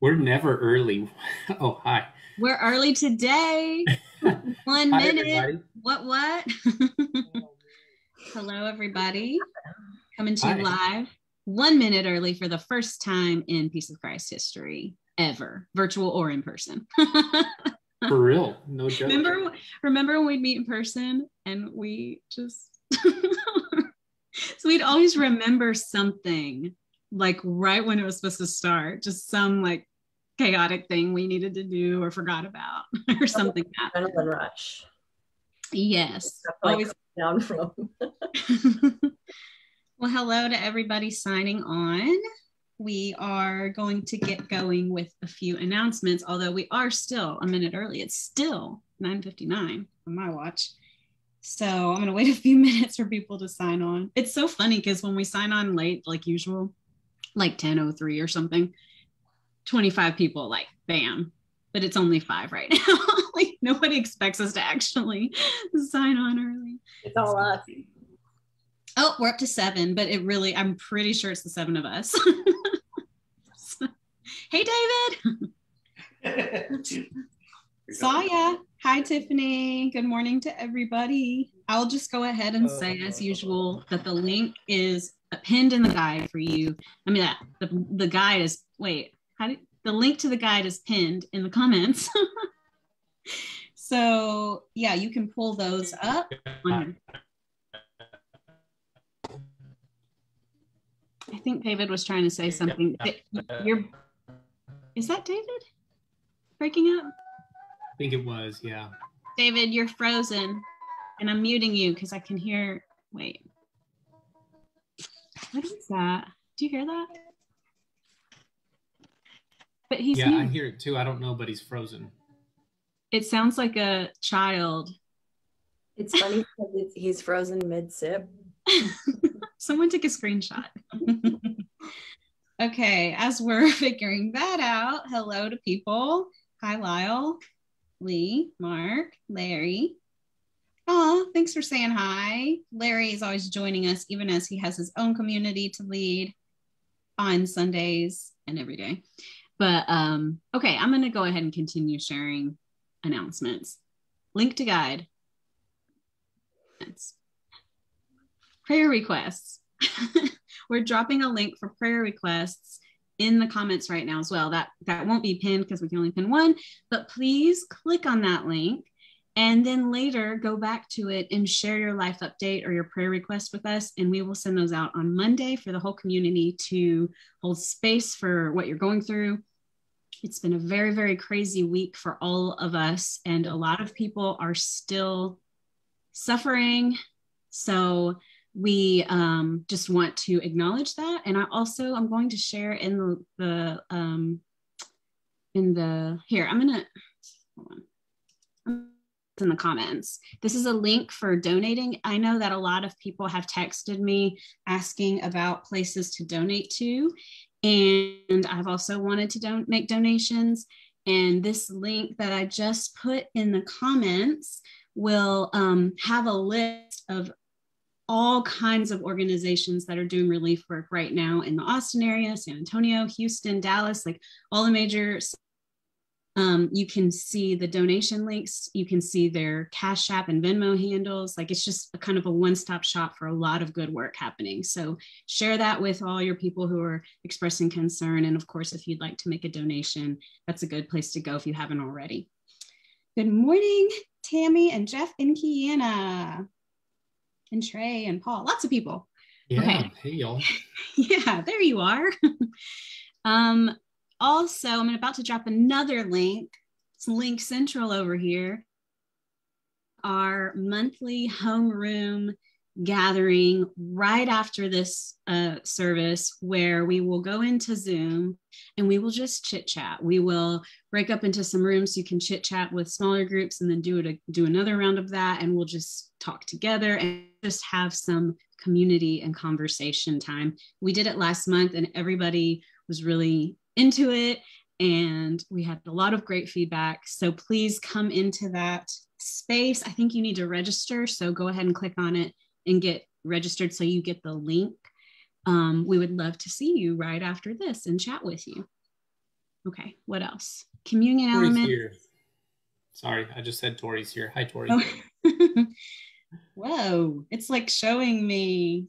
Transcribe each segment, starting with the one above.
We're never early. Oh, hi. We're early today. One Hi, minute. everybody. What, what? Hello, everybody. Coming to you live one minute early for the first time in Peace of Christ history ever, virtual or in person. For real. No joke. remember, remember when we'd meet in person and we just, so we'd always remember something like right when it was supposed to start, just some like chaotic thing we needed to do or forgot about or something adrenaline rush. Yes. Always down from. well, hello to everybody signing on. We are going to get going with a few announcements, although we are still a minute early. It's still 9:59 on my watch. So I'm going to wait a few minutes for people to sign on. It's so funny because when we sign on late, like usual, like 10:03 or something, 25 people like bam, but it's only five right now. like nobody expects us to actually sign on early. It's all us. Oh, we're up to seven, but it really, I'm pretty sure it's the seven of us. hey, David. Saya. Hi, Tiffany. Good morning to everybody. I'll just go ahead and oh, say, as usual, that the link is pinned in the guide for you. I mean, that the, the guide is, wait, how did the link to the guide is pinned in the comments. so, yeah, you can pull those up. I think David was trying to say something. You're, is that David breaking up? I think it was, yeah. David, you're frozen, and I'm muting you because I can hear. Wait, what is that? Do you hear that? But he's yeah, I mute. hear it too. I don't know, but he's frozen. It sounds like a child. It's funny because it's, he's frozen mid sip. Someone took a screenshot. okay, as we're figuring that out, hello to people. Hi, Lyle, Lee, Mark, Larry. Oh, thanks for saying hi. Larry is always joining us, even as he has his own community to lead on Sundays and every day. But um, okay, I'm going to go ahead and continue sharing announcements. Link to guide. Prayer requests. We're dropping a link for prayer requests in the comments right now as well. That that won't be pinned because we can only pin one, but please click on that link and then later go back to it and share your life update or your prayer request with us and we will send those out on Monday for the whole community to hold space for what you're going through. It's been a very very crazy week for all of us and a lot of people are still suffering. So we um, just want to acknowledge that. And I also I'm going to share in the, the um, in the here. I'm gonna hold on. In the comments, this is a link for donating. I know that a lot of people have texted me asking about places to donate to, and I've also wanted to don- make donations. And this link that I just put in the comments will um, have a list of all kinds of organizations that are doing relief work right now in the Austin area, San Antonio, Houston, Dallas, like all the major. Um, you can see the donation links. You can see their Cash App and Venmo handles. Like it's just a kind of a one-stop shop for a lot of good work happening. So share that with all your people who are expressing concern. And of course, if you'd like to make a donation, that's a good place to go if you haven't already. Good morning, Tammy and Jeff and Kiana and Trey and Paul. Lots of people. Yeah. Okay. Hey, y'all. yeah, there you are. um, also, I'm about to drop another link. It's Link Central over here. Our monthly homeroom gathering right after this uh, service, where we will go into Zoom and we will just chit chat. We will break up into some rooms so you can chit chat with smaller groups and then do it do another round of that and we'll just talk together and just have some community and conversation time we did it last month and everybody was really into it and we had a lot of great feedback so please come into that space i think you need to register so go ahead and click on it and get registered so you get the link um, we would love to see you right after this and chat with you Okay, what else? Communion Tori's element. here. Sorry, I just said Tori's here. Hi, Tori. Oh. Whoa, it's like showing me.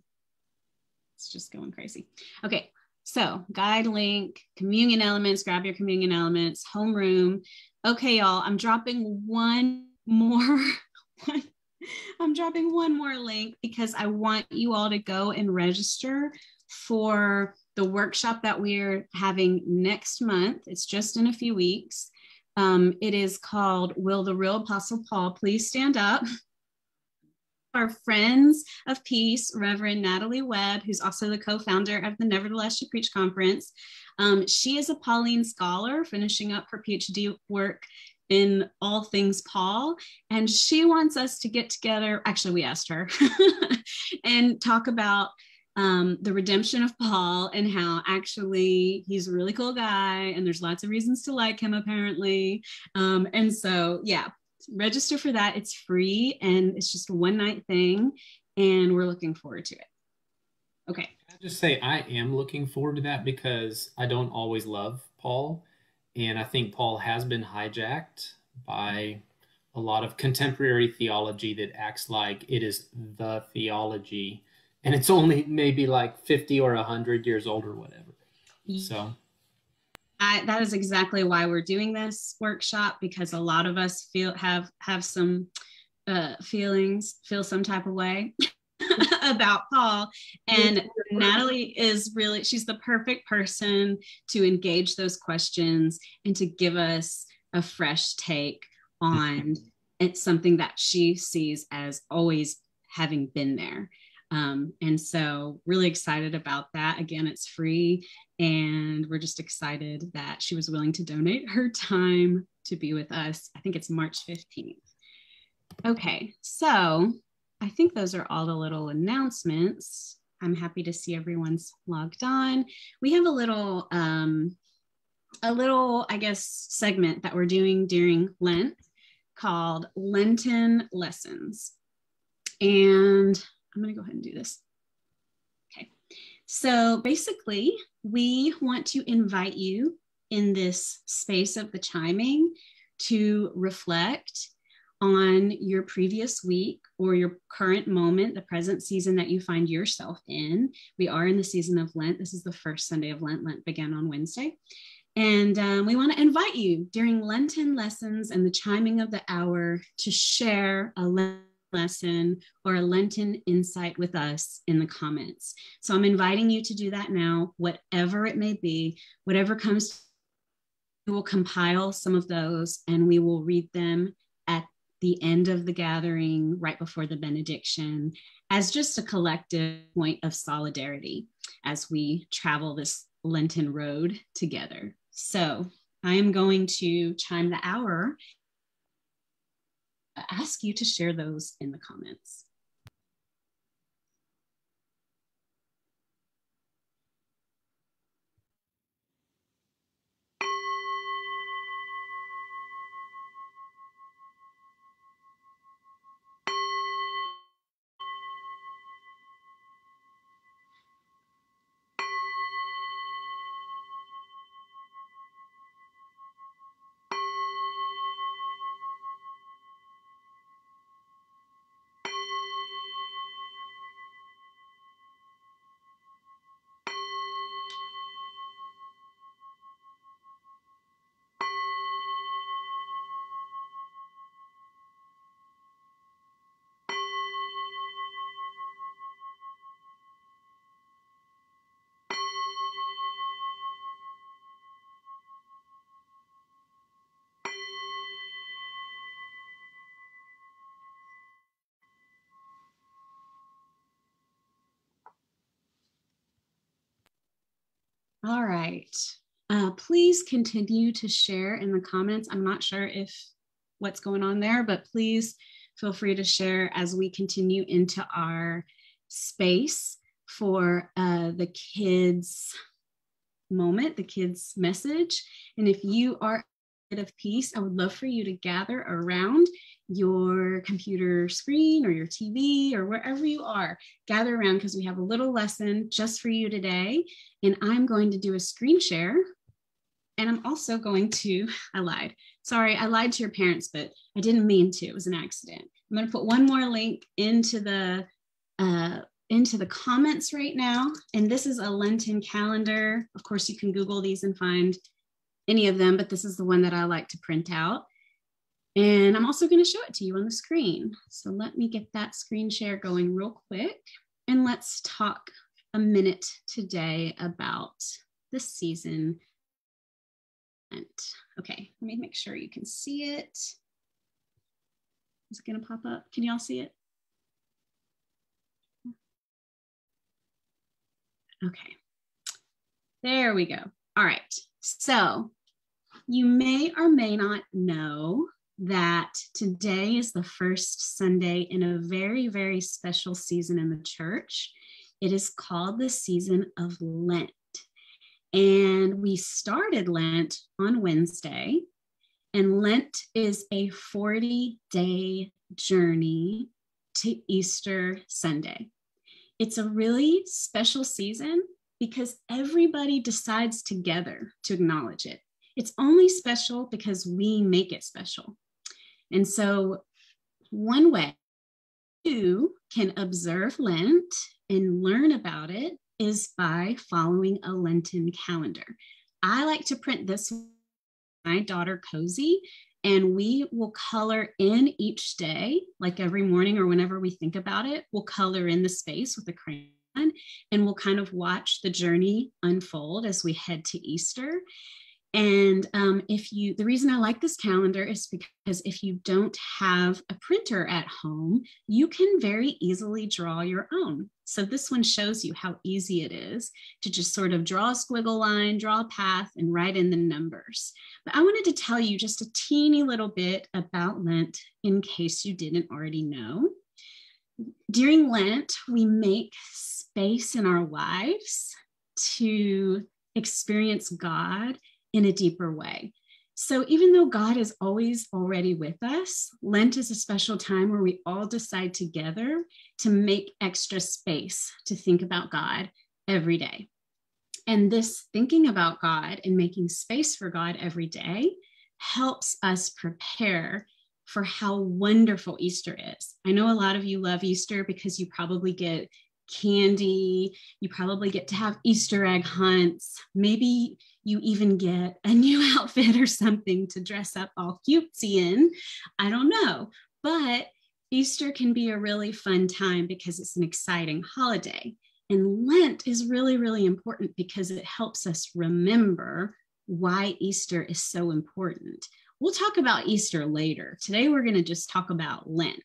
It's just going crazy. Okay, so guide link, communion elements, grab your communion elements, homeroom. Okay, y'all, I'm dropping one more. I'm dropping one more link because I want you all to go and register for the workshop that we're having next month. It's just in a few weeks. Um, it is called Will the Real Apostle Paul Please Stand Up? Our friends of peace, Reverend Natalie Webb, who's also the co founder of the Nevertheless She Preached conference. Um, she is a Pauline scholar, finishing up her PhD work in all things Paul. And she wants us to get together. Actually, we asked her and talk about um, the redemption of Paul and how actually he's a really cool guy and there's lots of reasons to like him, apparently. Um, and so, yeah, register for that. It's free and it's just a one night thing. And we're looking forward to it. Okay. Can I just say I am looking forward to that because I don't always love Paul. And I think Paul has been hijacked by a lot of contemporary theology that acts like it is the theology. And it's only maybe like 50 or 100 years old or whatever. So, I, that is exactly why we're doing this workshop because a lot of us feel have have some uh, feelings, feel some type of way about Paul. And Natalie is really, she's the perfect person to engage those questions and to give us a fresh take on it's something that she sees as always having been there. Um, and so, really excited about that. Again, it's free, and we're just excited that she was willing to donate her time to be with us. I think it's March 15th. Okay, so I think those are all the little announcements. I'm happy to see everyone's logged on. We have a little, um, a little, I guess, segment that we're doing during Lent called Lenten Lessons. And I'm to go ahead and do this. Okay. So basically, we want to invite you in this space of the chiming to reflect on your previous week or your current moment, the present season that you find yourself in. We are in the season of Lent. This is the first Sunday of Lent. Lent began on Wednesday. And um, we want to invite you during Lenten lessons and the chiming of the hour to share a lesson or a Lenten insight with us in the comments. So I'm inviting you to do that now, whatever it may be, whatever comes. We will compile some of those and we will read them at the end of the gathering, right before the benediction, as just a collective point of solidarity as we travel this Lenten road together. So I am going to chime the hour ask you to share those in the comments. All right. Uh, please continue to share in the comments. I'm not sure if what's going on there, but please feel free to share as we continue into our space for uh, the kids moment, the kids message. And if you are of peace, I would love for you to gather around your computer screen or your TV or wherever you are. Gather around because we have a little lesson just for you today. And I'm going to do a screen share and I'm also going to, I lied. Sorry, I lied to your parents, but I didn't mean to. It was an accident. I'm going to put one more link into the uh, into the comments right now. And this is a Lenten calendar. Of course, you can Google these and find any of them, but this is the one that I like to print out. And I'm also going to show it to you on the screen. So let me get that screen share going real quick. And let's talk a minute today about the season. Okay, let me make sure you can see it. Is it going to pop up? Can y'all see it? Okay, there we go. All right, so you may or may not know that today is the first Sunday in a very, very special season in the church. It is called the season of Lent. And we started Lent on Wednesday, and Lent is a 40 day journey to Easter Sunday. It's a really special season because everybody decides together to acknowledge it. It's only special because we make it special. And so, one way you can observe Lent and learn about it is by following a Lenten calendar. I like to print this my daughter Cozy, and we will color in each day, like every morning or whenever we think about it, we'll color in the space with a crayon and we'll kind of watch the journey unfold as we head to Easter. And um, if you, the reason I like this calendar is because if you don't have a printer at home, you can very easily draw your own. So this one shows you how easy it is to just sort of draw a squiggle line, draw a path, and write in the numbers. But I wanted to tell you just a teeny little bit about Lent in case you didn't already know. During Lent, we make space in our lives to experience God in a deeper way. So, even though God is always already with us, Lent is a special time where we all decide together to make extra space to think about God every day. And this thinking about God and making space for God every day helps us prepare for how wonderful Easter is. I know a lot of you love Easter because you probably get candy. You probably get to have Easter egg hunts. Maybe you even get a new outfit or something to dress up all cutesy in. I don't know. But Easter can be a really fun time because it's an exciting holiday. And Lent is really, really important because it helps us remember why Easter is so important. We'll talk about Easter later. Today, we're going to just talk about Lent.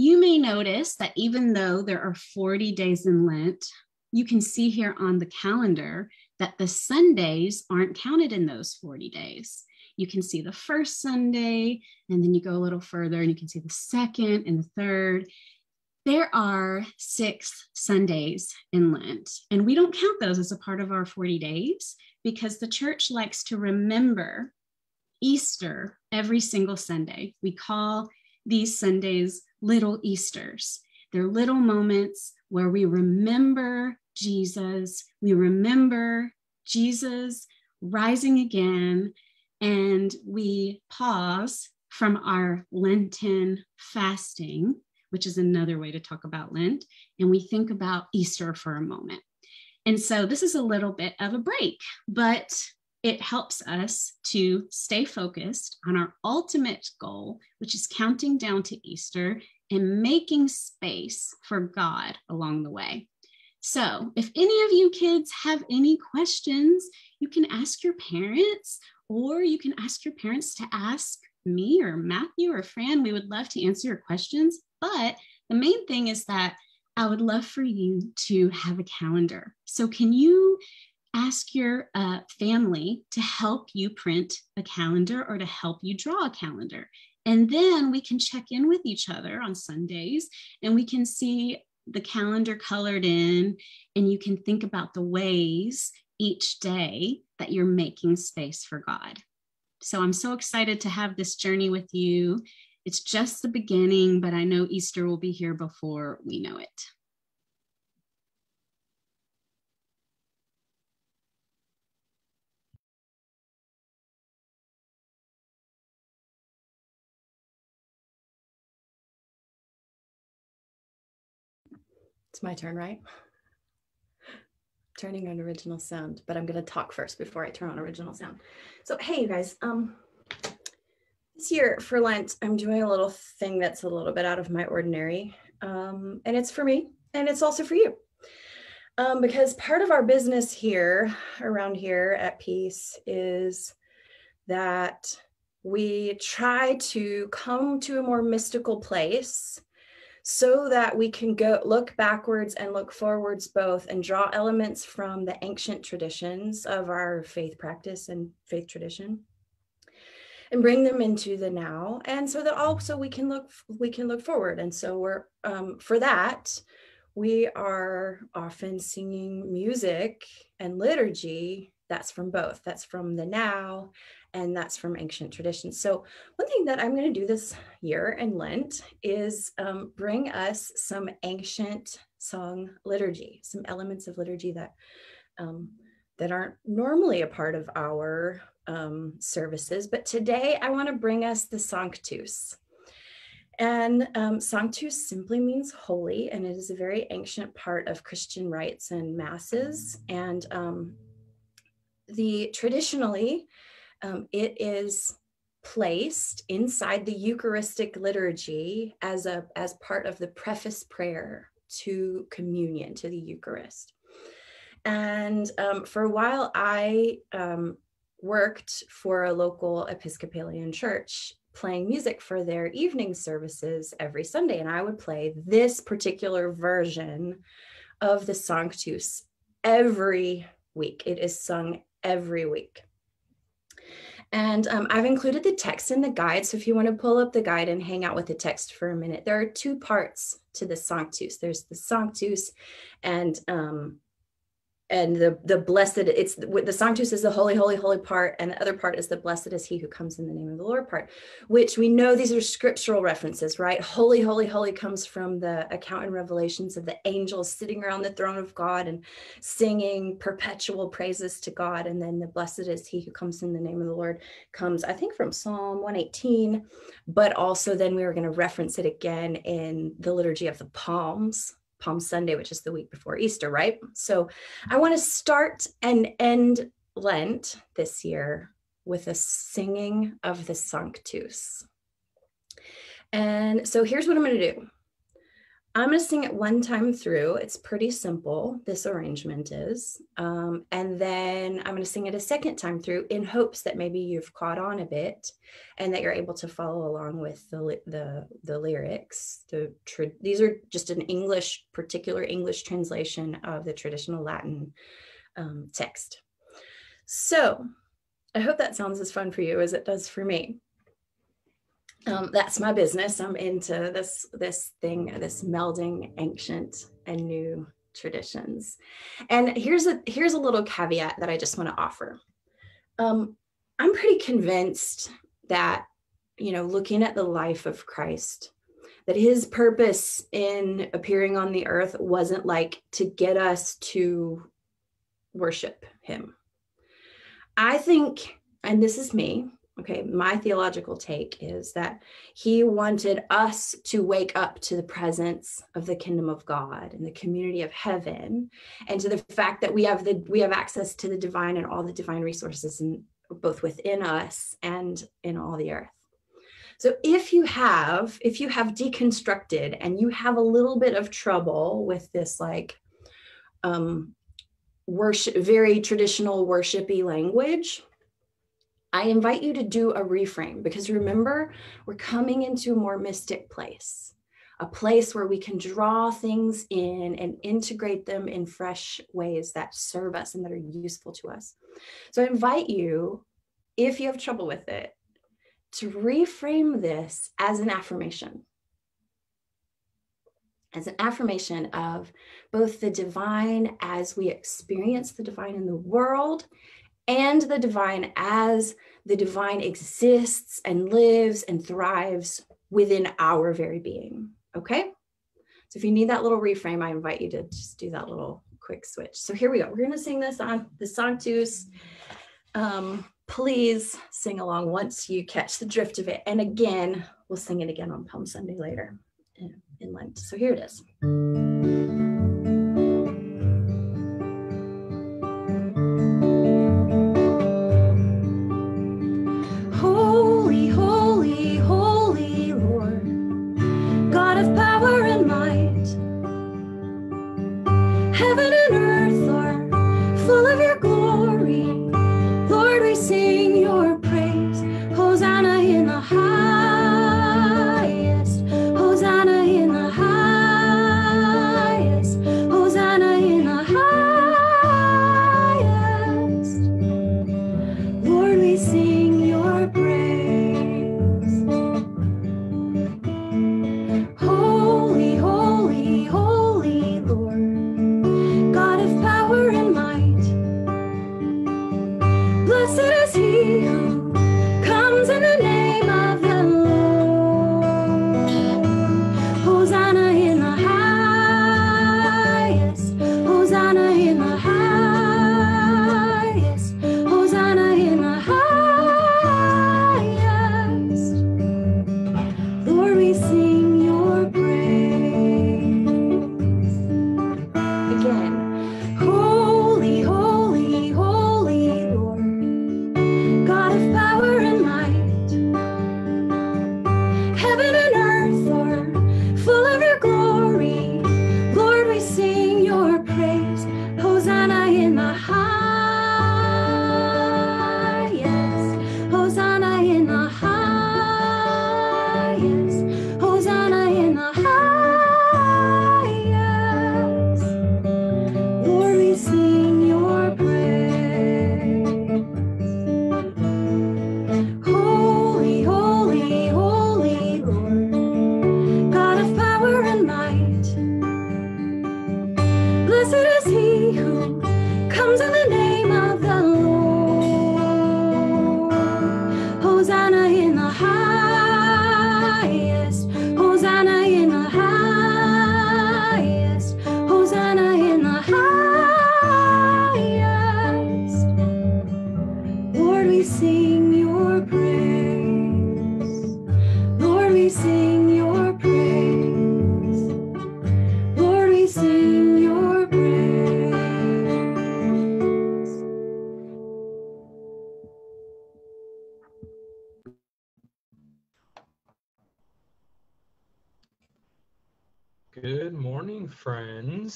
You may notice that even though there are 40 days in Lent, you can see here on the calendar that the Sundays aren't counted in those 40 days. You can see the first Sunday, and then you go a little further and you can see the second and the third. There are six Sundays in Lent, and we don't count those as a part of our 40 days because the church likes to remember Easter every single Sunday. We call these Sundays little Easters. They're little moments where we remember Jesus, we remember Jesus rising again, and we pause from our Lenten fasting, which is another way to talk about Lent, and we think about Easter for a moment. And so this is a little bit of a break, but it helps us to stay focused on our ultimate goal, which is counting down to Easter and making space for God along the way. So, if any of you kids have any questions, you can ask your parents, or you can ask your parents to ask me or Matthew or Fran. We would love to answer your questions. But the main thing is that I would love for you to have a calendar. So, can you ask your uh, family to help you print a calendar or to help you draw a calendar. And then we can check in with each other on Sundays and we can see the calendar colored in, and you can think about the ways each day that you're making space for God. So I'm so excited to have this journey with you. It's just the beginning, but I know Easter will be here before we know it. It's my turn, right? Turning on original sound, but I'm going to talk first before I turn on original sound. So, hey, you guys. Um, this year for Lent, I'm doing a little thing that's a little bit out of my ordinary, um, and it's for me, and it's also for you. Um, because part of our business here, around here at Peace, is that we try to come to a more mystical place so that we can go look backwards and look forwards both and draw elements from the ancient traditions of our faith practice and faith tradition and bring them into the now. And so that also we can look we can look forward. And so we're um, for that we are often singing music and liturgy that's from both. That's from the now and that's from ancient traditions. So, one thing that I'm going to do this year in Lent is um, bring us some ancient song liturgy, some elements of liturgy that um, that aren't normally a part of our um, services. But today, I want to bring us the Sanctus. And um, Sanctus simply means holy, and it is a very ancient part of Christian rites and masses. And um, the traditionally, um, it is placed inside the Eucharistic liturgy as a as part of the preface prayer to communion to the Eucharist. And um, for a while, I um, worked for a local Episcopalian church playing music for their evening services every Sunday. And I would play this particular version of the Sanctus every week. It is sung every week. And um, I've included the text in the guide. So if you want to pull up the guide and hang out with the text for a minute, there are two parts to the Sanctus. There's the Sanctus and um, and the the blessed it's the sanctus is the holy holy holy part and the other part is the blessed is he who comes in the name of the lord part which we know these are scriptural references right? Holy holy holy comes from the account and revelations of the angels sitting around the throne of god and singing perpetual praises to god and then the blessed is he who comes in the name of the lord comes i think from psalm 118 but also then we were going to reference it again in the liturgy of the palms Palm Sunday, which is the week before Easter, right? So I want to start and end Lent this year with a singing of the Sanctus. And so here's what I'm going to do I'm going to sing it one time through. It's pretty simple, this arrangement is. Um, and then I'm going to sing it a second time through in hopes that maybe you've caught on a bit and that you're able to follow along with the, the, the lyrics. The these are just an English, particular English translation of the traditional Latin um, text. So I hope that sounds as fun for you as it does for me um, that's my business. I'm into this this thing, this melding ancient and new traditions. And here's a here's a little caveat that I just want to offer. Um, I'm pretty convinced that you know, looking at the life of Christ, that his purpose in appearing on the earth wasn't like to get us to worship him. I think, and this is me, Okay, my theological take is that he wanted us to wake up to the presence of the kingdom of God and the community of heaven, and to the fact that we have the we have access to the divine and all the divine resources, in, both within us and in all the earth. So if you have if you have deconstructed and you have a little bit of trouble with this like um worship very traditional worshipy language I invite you to do a reframe because remember, we're coming into a more mystic place, a place where we can draw things in and integrate them in fresh ways that serve us and that are useful to us. So I invite you, if you have trouble with it, to reframe this as an affirmation. As an affirmation of both the divine as we experience the divine in the world and the divine as the divine exists and lives and thrives within our very being. Okay? So if you need that little reframe, I invite you to just do that little quick switch. So here we go. We're going to sing this on the Sanctus. Um, please sing along once you catch the drift of it. And again, we'll sing it again on Palm Sunday later in, in Lent. So here it is. Again. Holy,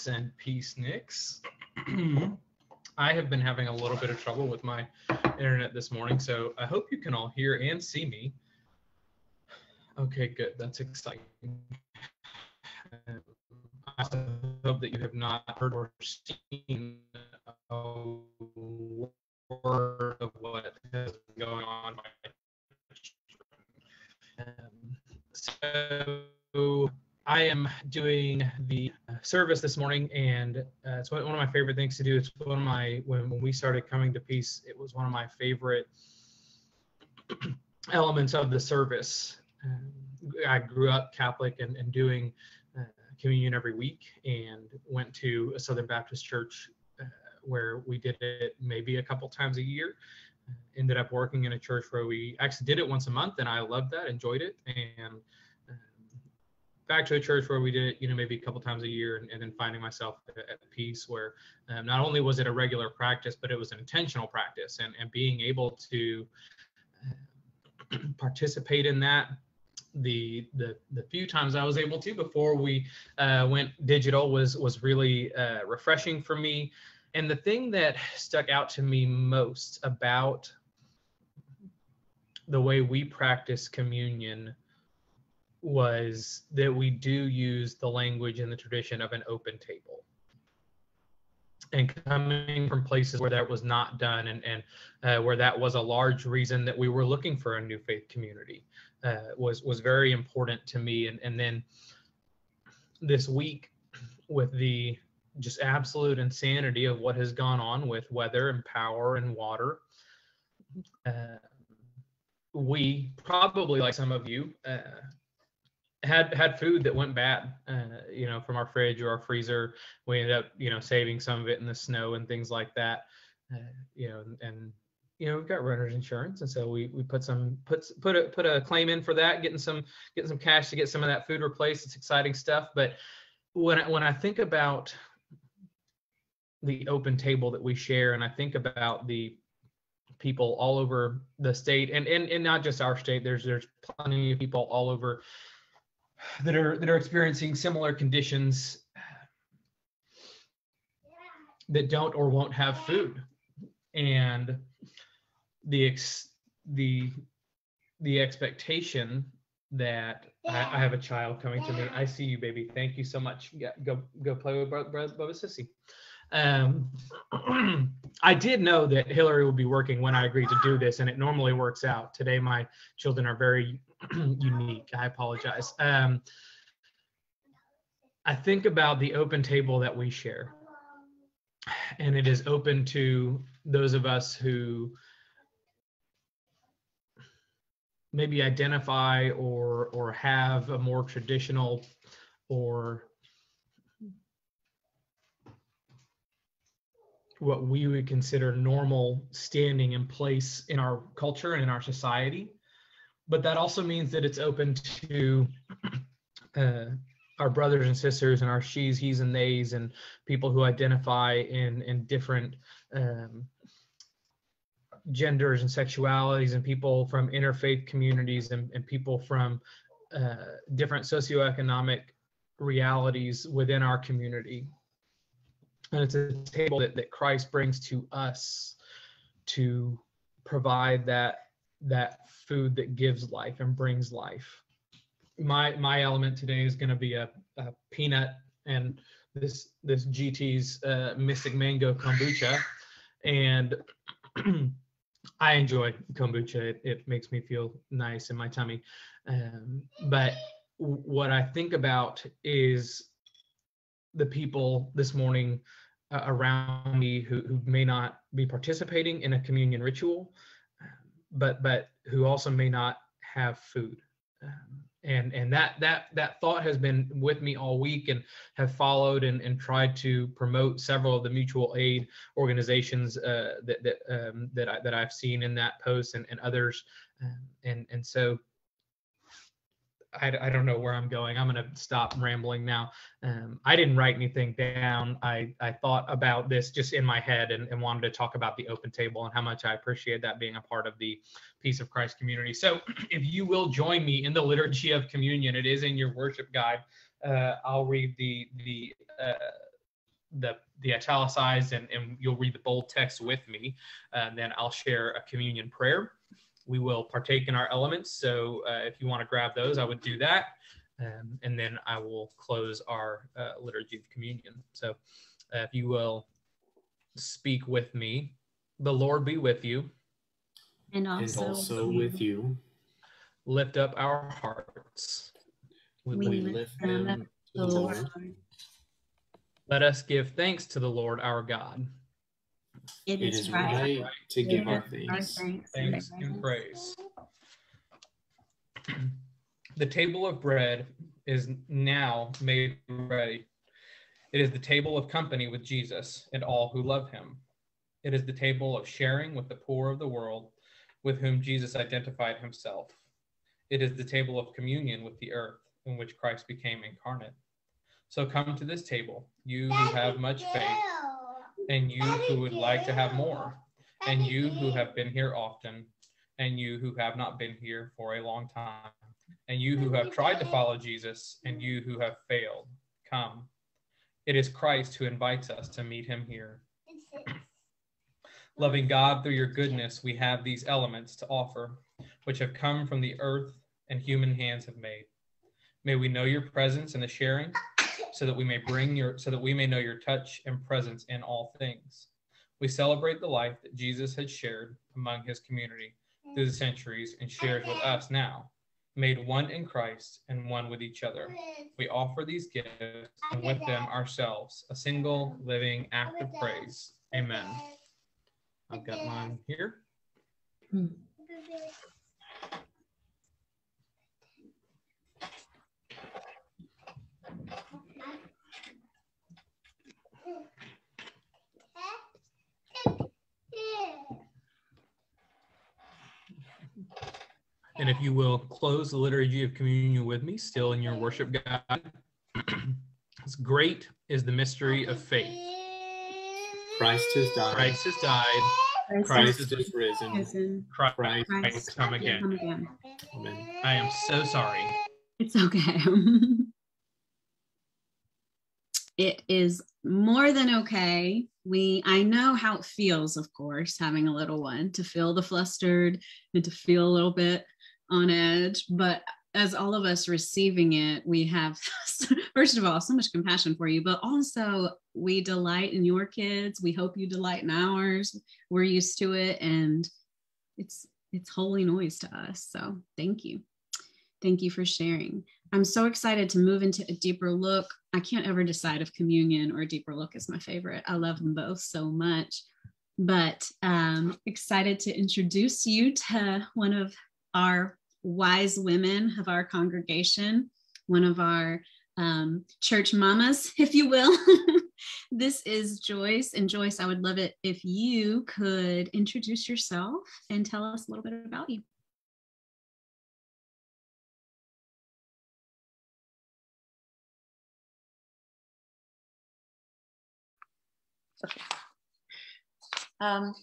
friends peace peaceniks. I have been having a little bit of trouble with my internet this morning, so I hope you can all hear and see me. Okay, good. That's exciting. I also hope that you have not heard or seen a word of what has been going on. Um, so I am doing the uh, service this morning, and uh, it's one of my favorite things to do. It's one of my when, when we started coming to peace, it was one of my favorite elements of the service. Um, I grew up Catholic and, and doing uh, communion every week, and went to a Southern Baptist church uh, where we did it maybe a couple times a year. Uh, ended up working in a church where we actually did it once a month, and I loved that, enjoyed it, and back to a church where we did it, you know, maybe a couple times a year, and, and then finding myself at, at peace where um, not only was it a regular practice, but it was an intentional practice, and and being able to uh, participate in that. The the the few times I was able to before we uh, went digital was was really uh, refreshing for me. And the thing that stuck out to me most about the way we practice communion was that we do use the language and the tradition of an open table. And coming from places where that was not done and, and uh, where that was a large reason that we were looking for a new faith community uh, was was very important to me. And, and then this week with the just absolute insanity of what has gone on with weather and power and water uh, we probably like some of you uh, had had food that went bad uh, you know from our fridge or our freezer. We ended up you know saving some of it in the snow and things like that uh, you know and, and you know we've got renter's insurance. And so we we put some put put a put a claim in for that getting some getting some cash to get some of that food replaced. It's exciting stuff. But when I, when i think about the open table that we share and i think about the people all over the state and, and and not just our state there's there's plenty of people all over that are that are experiencing similar conditions that don't or won't have food and the ex, the the expectation that I, I have a child coming to me. I see you, baby. Thank you so much. Yeah, go go play with Bubba Sissy. Um, I did know that Hillary would be working when I agreed to do this, and it normally works out. Today, my children are very unique. I apologize. Um, I think about the open table that we share, and it is open to those of us who maybe identify or or have a more traditional or what we would consider normal standing in place in our culture and in our society but that also means that it's open to uh, our brothers and sisters and our she's he's and theys and people who identify in in different um, genders and sexualities and people from interfaith communities and, and people from uh, different socioeconomic realities within our community. And it's a table that, that Christ brings to us to provide that that food that gives life and brings life. My my element today is going to be a, a, peanut and this this GT's uh, Mystic Mango kombucha, and I enjoy kombucha. It, it, makes me feel nice in my tummy. Um, but what I think about is the people this morning uh, around me who, who may not be participating in a communion ritual, but but who also may not have food. Um, and and that that that thought has been with me all week and have followed and, and tried to promote several of the mutual aid organizations uh, that that um, that, I, that I've seen in that post and, and others um, and and so I, I don't know where I'm going. I'm going to stop rambling now. Um, I didn't write anything down. I, I thought about this just in my head and, and wanted to talk about the open table and how much I appreciate that being a part of the Peace of Christ community. So if you will join me in the liturgy of communion, it is in your worship guide. Uh, I'll read the the uh, the the italicized and, and you'll read the bold text with me. And then I'll share a communion prayer we will partake in our elements. So uh, if you want to grab those, I would do that. Um, and then I will close our uh, liturgy of communion. So uh, if you will speak with me, the Lord be with you. And also, and also with you. Lift up our hearts. We, we lift them up to the Lord. Lord. Let us give thanks to the Lord our God. It, it is, is right, right, to give our thanks. Thanks and praise. The table of bread is now made ready. It is the table of company with Jesus and all who love him. It is the table of sharing with the poor of the world, with whom Jesus identified himself. It is the table of communion with the earth, in which Christ became incarnate. So come to this table, you who have much faith and you who would like to have more, and you who have been here often, and you who have not been here for a long time, and you who have tried to follow Jesus, and you who have failed, come. It is Christ who invites us to meet him here. Loving God through your goodness, we have these elements to offer, which have come from the earth and human hands have made. May we know your presence in the sharing so that we may bring your so that we may know your touch and presence in all things. We celebrate the life that Jesus had shared among his community through the centuries and shares with us now, made one in Christ and one with each other. We offer these gifts and with them ourselves, a single living act of praise. Amen. I've got mine here. Hmm. And if you will close the liturgy of communion with me, still in your worship guide. As great is the mystery of faith. Christ has died. Christ has died. Christ, Christ is risen. Christ, Christ, Christ come again. Come again. Amen. I am so sorry. It's okay. it is more than okay. We I know how it feels, of course, having a little one to feel the flustered and to feel a little bit on edge, but as all of us receiving it, we have, first of all, so much compassion for you, but also we delight in your kids. We hope you delight in ours. We're used to it and it's it's holy noise to us. So thank you. Thank you for sharing. I'm so excited to move into a deeper look. I can't ever decide if communion or deeper look is my favorite. I love them both so much. But um, excited to introduce you to one of our wise women of our congregation, one of our um, church mamas, if you will. this is Joyce. And Joyce, I would love it if you could introduce yourself and tell us a little bit about you. Okay. Um,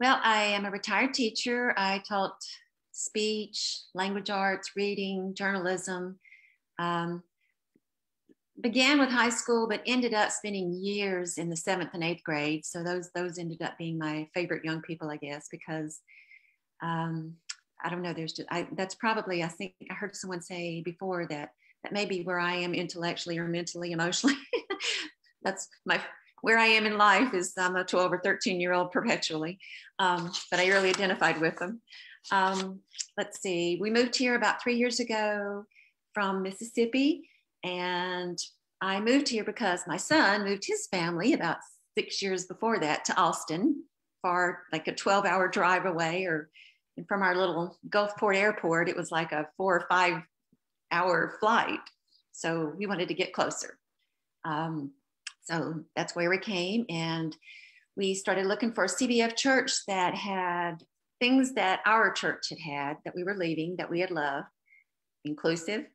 well, I am a retired teacher. I taught speech, language arts, reading, journalism. Um, began with high school, but ended up spending years in the seventh and eighth grade. So those those ended up being my favorite young people, I guess, because um, I don't know. There's just I, that's probably I think I heard someone say before that that maybe where I am intellectually or mentally, emotionally. that's my where I am in life is I'm a 12 or 13 year old perpetually, um, but I really identified with them. Um, let's see, we moved here about three years ago from Mississippi, and I moved here because my son moved his family about six years before that to Austin, far like a 12 hour drive away, or from our little Gulfport airport, it was like a four or five hour flight. So we wanted to get closer. Um, so that's where we came. And we started looking for a CBF church that had things that our church had had that we were leaving that we had loved inclusive,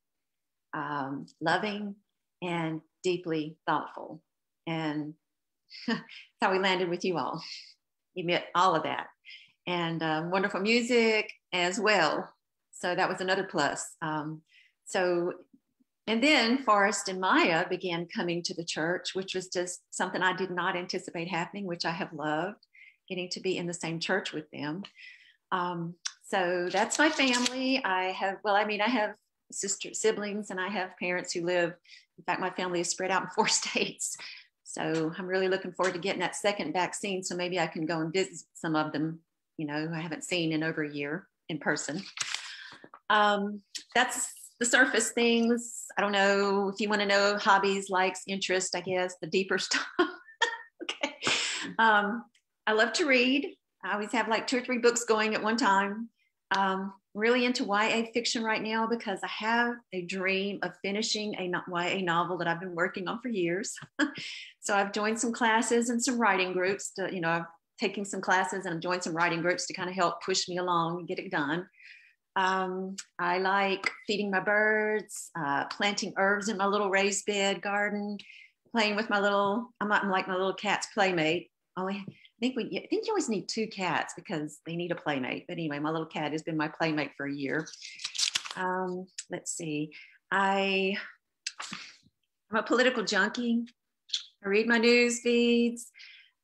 um, loving, and deeply thoughtful. And that's how we landed with you all. You met all of that. And um, wonderful music as well. So that was another plus. Um, so and then Forrest and Maya began coming to the church, which was just something I did not anticipate happening, which I have loved, getting to be in the same church with them. Um, so that's my family. I have, well, I mean, I have sister siblings and I have parents who live. In fact, my family is spread out in four states. So I'm really looking forward to getting that second vaccine. So maybe I can go and visit some of them, you know, I haven't seen in over a year in person. Um, that's the surface things. I don't know if you want to know hobbies, likes, interest, I guess, the deeper stuff. okay. Um, I love to read. I always have like two or three books going at one time. Um, really into YA fiction right now because I have a dream of finishing a YA novel that I've been working on for years. so I've joined some classes and some writing groups to, you know, I'm taking some classes and I've joined some writing groups to kind of help push me along and get it done. Um, I like feeding my birds, uh, planting herbs in my little raised bed garden, playing with my little, I'm, I'm like my little cat's playmate. Only I think we, I think you always need two cats because they need a playmate. But anyway, my little cat has been my playmate for a year. Um, let's see. I, I'm a political junkie. I read my news feeds.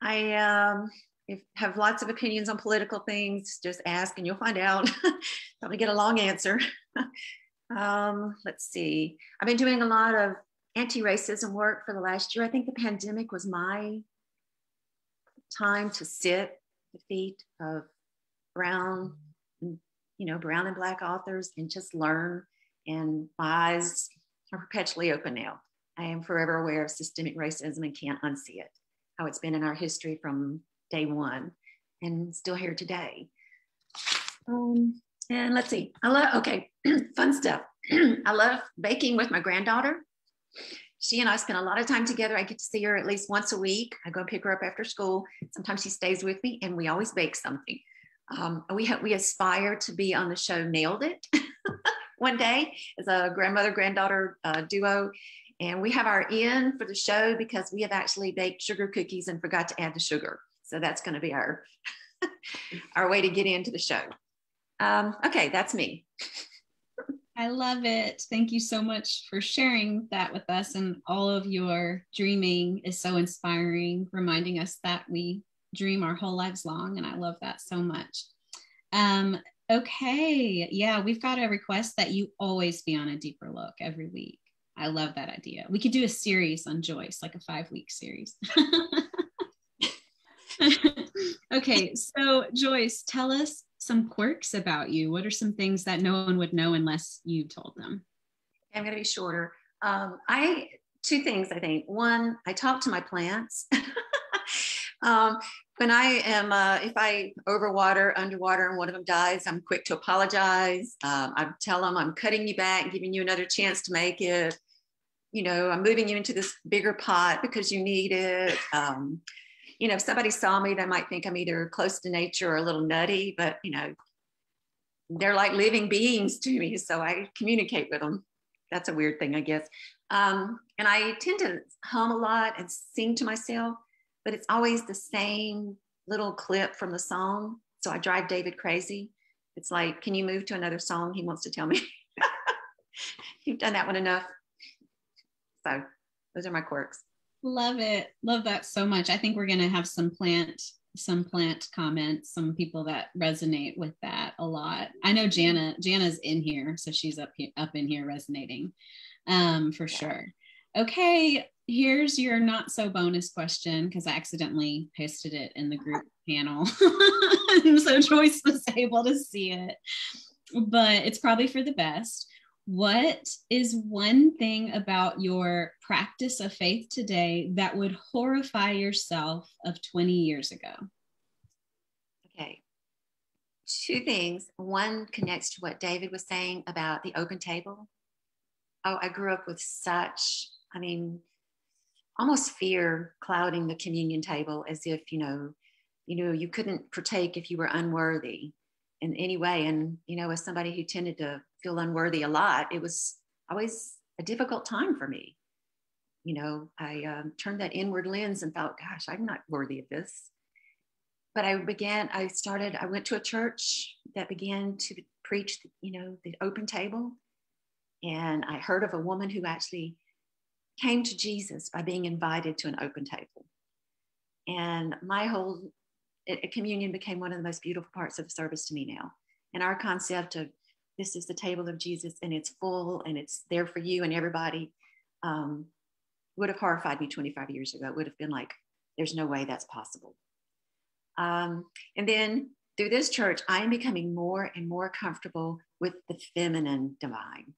I um, if have lots of opinions on political things, just ask and you'll find out. Probably get a long answer. um, let's see. I've been doing a lot of anti-racism work for the last year. I think the pandemic was my time to sit at the feet of brown, you know, brown and black authors and just learn. And my eyes are perpetually open now. I am forever aware of systemic racism and can't unsee it. How it's been in our history from day one and still here today. Um, and let's see, I love, okay, fun stuff. I love baking with my granddaughter. She and I spend a lot of time together. I get to see her at least once a week. I go pick her up after school. Sometimes she stays with me and we always bake something. Um, we have, we aspire to be on the show Nailed It one day as a grandmother granddaughter uh, duo. And we have our in for the show because we have actually baked sugar cookies and forgot to add the sugar. So that's going to be our our way to get into the show. Um, okay, that's me. I love it. Thank you so much for sharing that with us. And all of your dreaming is so inspiring, reminding us that we dream our whole lives long. And I love that so much. Um, okay. Yeah, we've got a request that you always be on a deeper look every week. I love that idea. We could do a series on Joyce, like a five week series. okay, so Joyce, tell us some quirks about you. What are some things that no one would know unless you told them? I'm going to be shorter. Um, I two things I think. One, I talk to my plants. um, when I am, uh, if I overwater, underwater, and one of them dies, I'm quick to apologize. Um, I tell them I'm cutting you back, giving you another chance to make it. You know, I'm moving you into this bigger pot because you need it. Um, you know, if somebody saw me, they might think I'm either close to nature or a little nutty, but you know, they're like living beings to me. So I communicate with them. That's a weird thing, I guess. Um, and I tend to hum a lot and sing to myself, but it's always the same little clip from the song. So I drive David crazy. It's like, can you move to another song? He wants to tell me. You've done that one enough. So those are my quirks. Love it. Love that so much. I think we're going to have some plant some plant comments, some people that resonate with that a lot. I know Jana Jana's in here, so she's up here, up in here resonating um, for sure. Okay, here's your not so bonus question because I accidentally pasted it in the group panel. so Joyce was able to see it, but it's probably for the best. What is one thing about your practice of faith today that would horrify yourself of 20 years ago? Okay. Two things. One connects to what David was saying about the open table. Oh, I grew up with such, I mean, almost fear clouding the communion table as if, you know, you know, you couldn't partake if you were unworthy in any way. And, you know, as somebody who tended to feel unworthy a lot, it was always a difficult time for me. You know, I um, turned that inward lens and thought, gosh, I'm not worthy of this. But I began, I started, I went to a church that began to preach, you know, the open table. And I heard of a woman who actually came to Jesus by being invited to an open table. And my whole it, communion became one of the most beautiful parts of the service to me now. And our concept of this is the table of Jesus and it's full and it's there for you and everybody um, would have horrified me 25 years ago. It would have been like, there's no way that's possible. Um, and then through this church, I am becoming more and more comfortable with the feminine divine.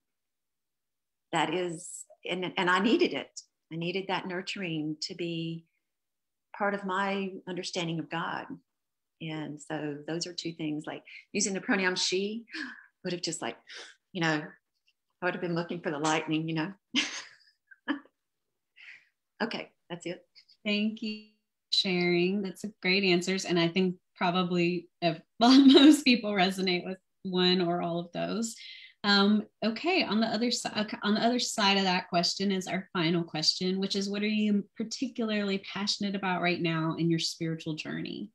That is, and, and I needed it. I needed that nurturing to be part of my understanding of God. And so those are two things like using the pronoun she would have just like, you know, I would have been looking for the lightning, you know. okay, that's it. Thank you sharing. That's a great answers. And I think probably well, most people resonate with one or all of those. Um, okay, on the other side, on the other side of that question is our final question, which is, what are you particularly passionate about right now in your spiritual journey?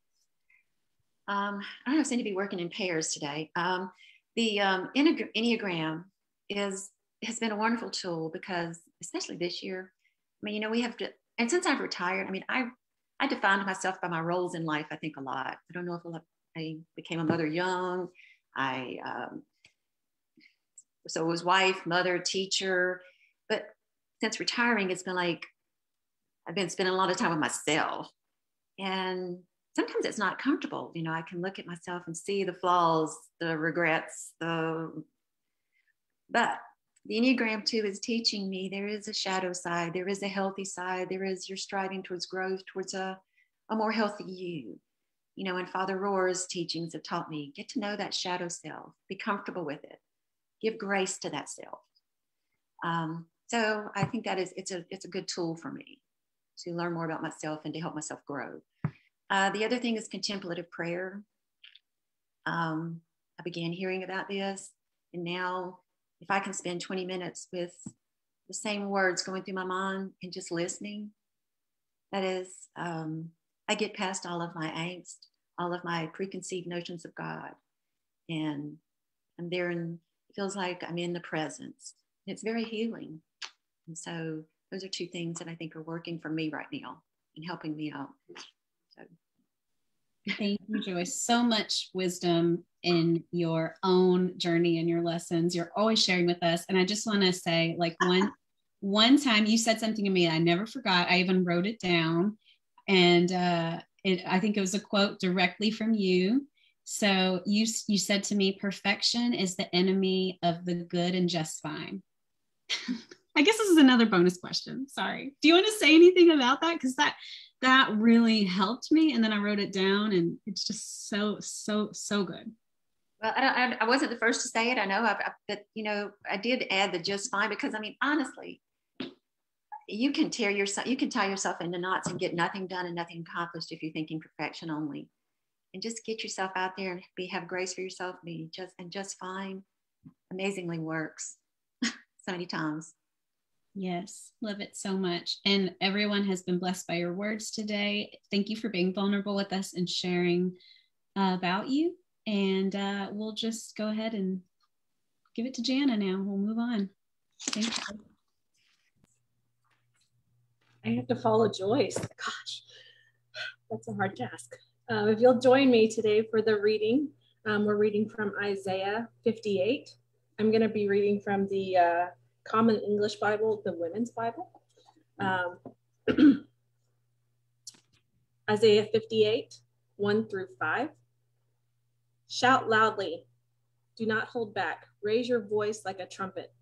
Um, I don't know, I seem to be working in pairs today. Um, the um, Enneagram is has been a wonderful tool because, especially this year, I mean, you know, we have to, and since I've retired, I mean, I I defined myself by my roles in life. I think a lot. I don't know if I became a mother young. I um, so it was wife, mother, teacher. But since retiring, it's been like I've been spending a lot of time with myself. And sometimes it's not comfortable. You know, I can look at myself and see the flaws, the regrets, the but the Enneagram 2 is teaching me there is a shadow side, there is a healthy side, there is you're striving towards growth, towards a, a more healthy you. You know, and Father Rohr's teachings have taught me get to know that shadow self, be comfortable with it, give grace to that self. Um, so I think that is it's a it's a good tool for me to learn more about myself and to help myself grow. Uh, the other thing is contemplative prayer. Um, I began hearing about this, and now if I can spend 20 minutes with the same words going through my mind and just listening, that is, um, I get past all of my angst, all of my preconceived notions of God, and I'm there in feels like I'm in the presence. It's very healing. And so those are two things that I think are working for me right now and helping me out. So. Thank you, Joyce. So much wisdom in your own journey and your lessons. You're always sharing with us. And I just want to say, like one one time you said something to me I never forgot. I even wrote it down. And uh, it, I think it was a quote directly from you. So you you said to me, "Perfection is the enemy of the good and just fine." I guess this is another bonus question. Sorry. Do you want to say anything about that? Because that that really helped me, and then I wrote it down, and it's just so so so good. Well, I, I, wasn't the first to say it. I know, I, I, but you know, I did add the just fine because I mean, honestly, you can tear yourself, you can tie yourself into knots and get nothing done and nothing accomplished if you're thinking perfection only and just get yourself out there and be have grace for yourself be just and just fine. Amazingly works so many times. Yes love it so much. And everyone has been blessed by your words today. Thank you for being vulnerable with us and sharing uh, about you. And uh, we'll just go ahead and give it to jana now. We'll move on. Thank you. I have to follow joyce. Gosh that's a hard task uh, if you'll join me today for the reading, um, we're reading from Isaiah 58. I'm going to be reading from the uh, Common English Bible, the Women's Bible. Um, Isaiah 58, 1 through 5. Shout loudly, do not hold back, raise your voice like a trumpet.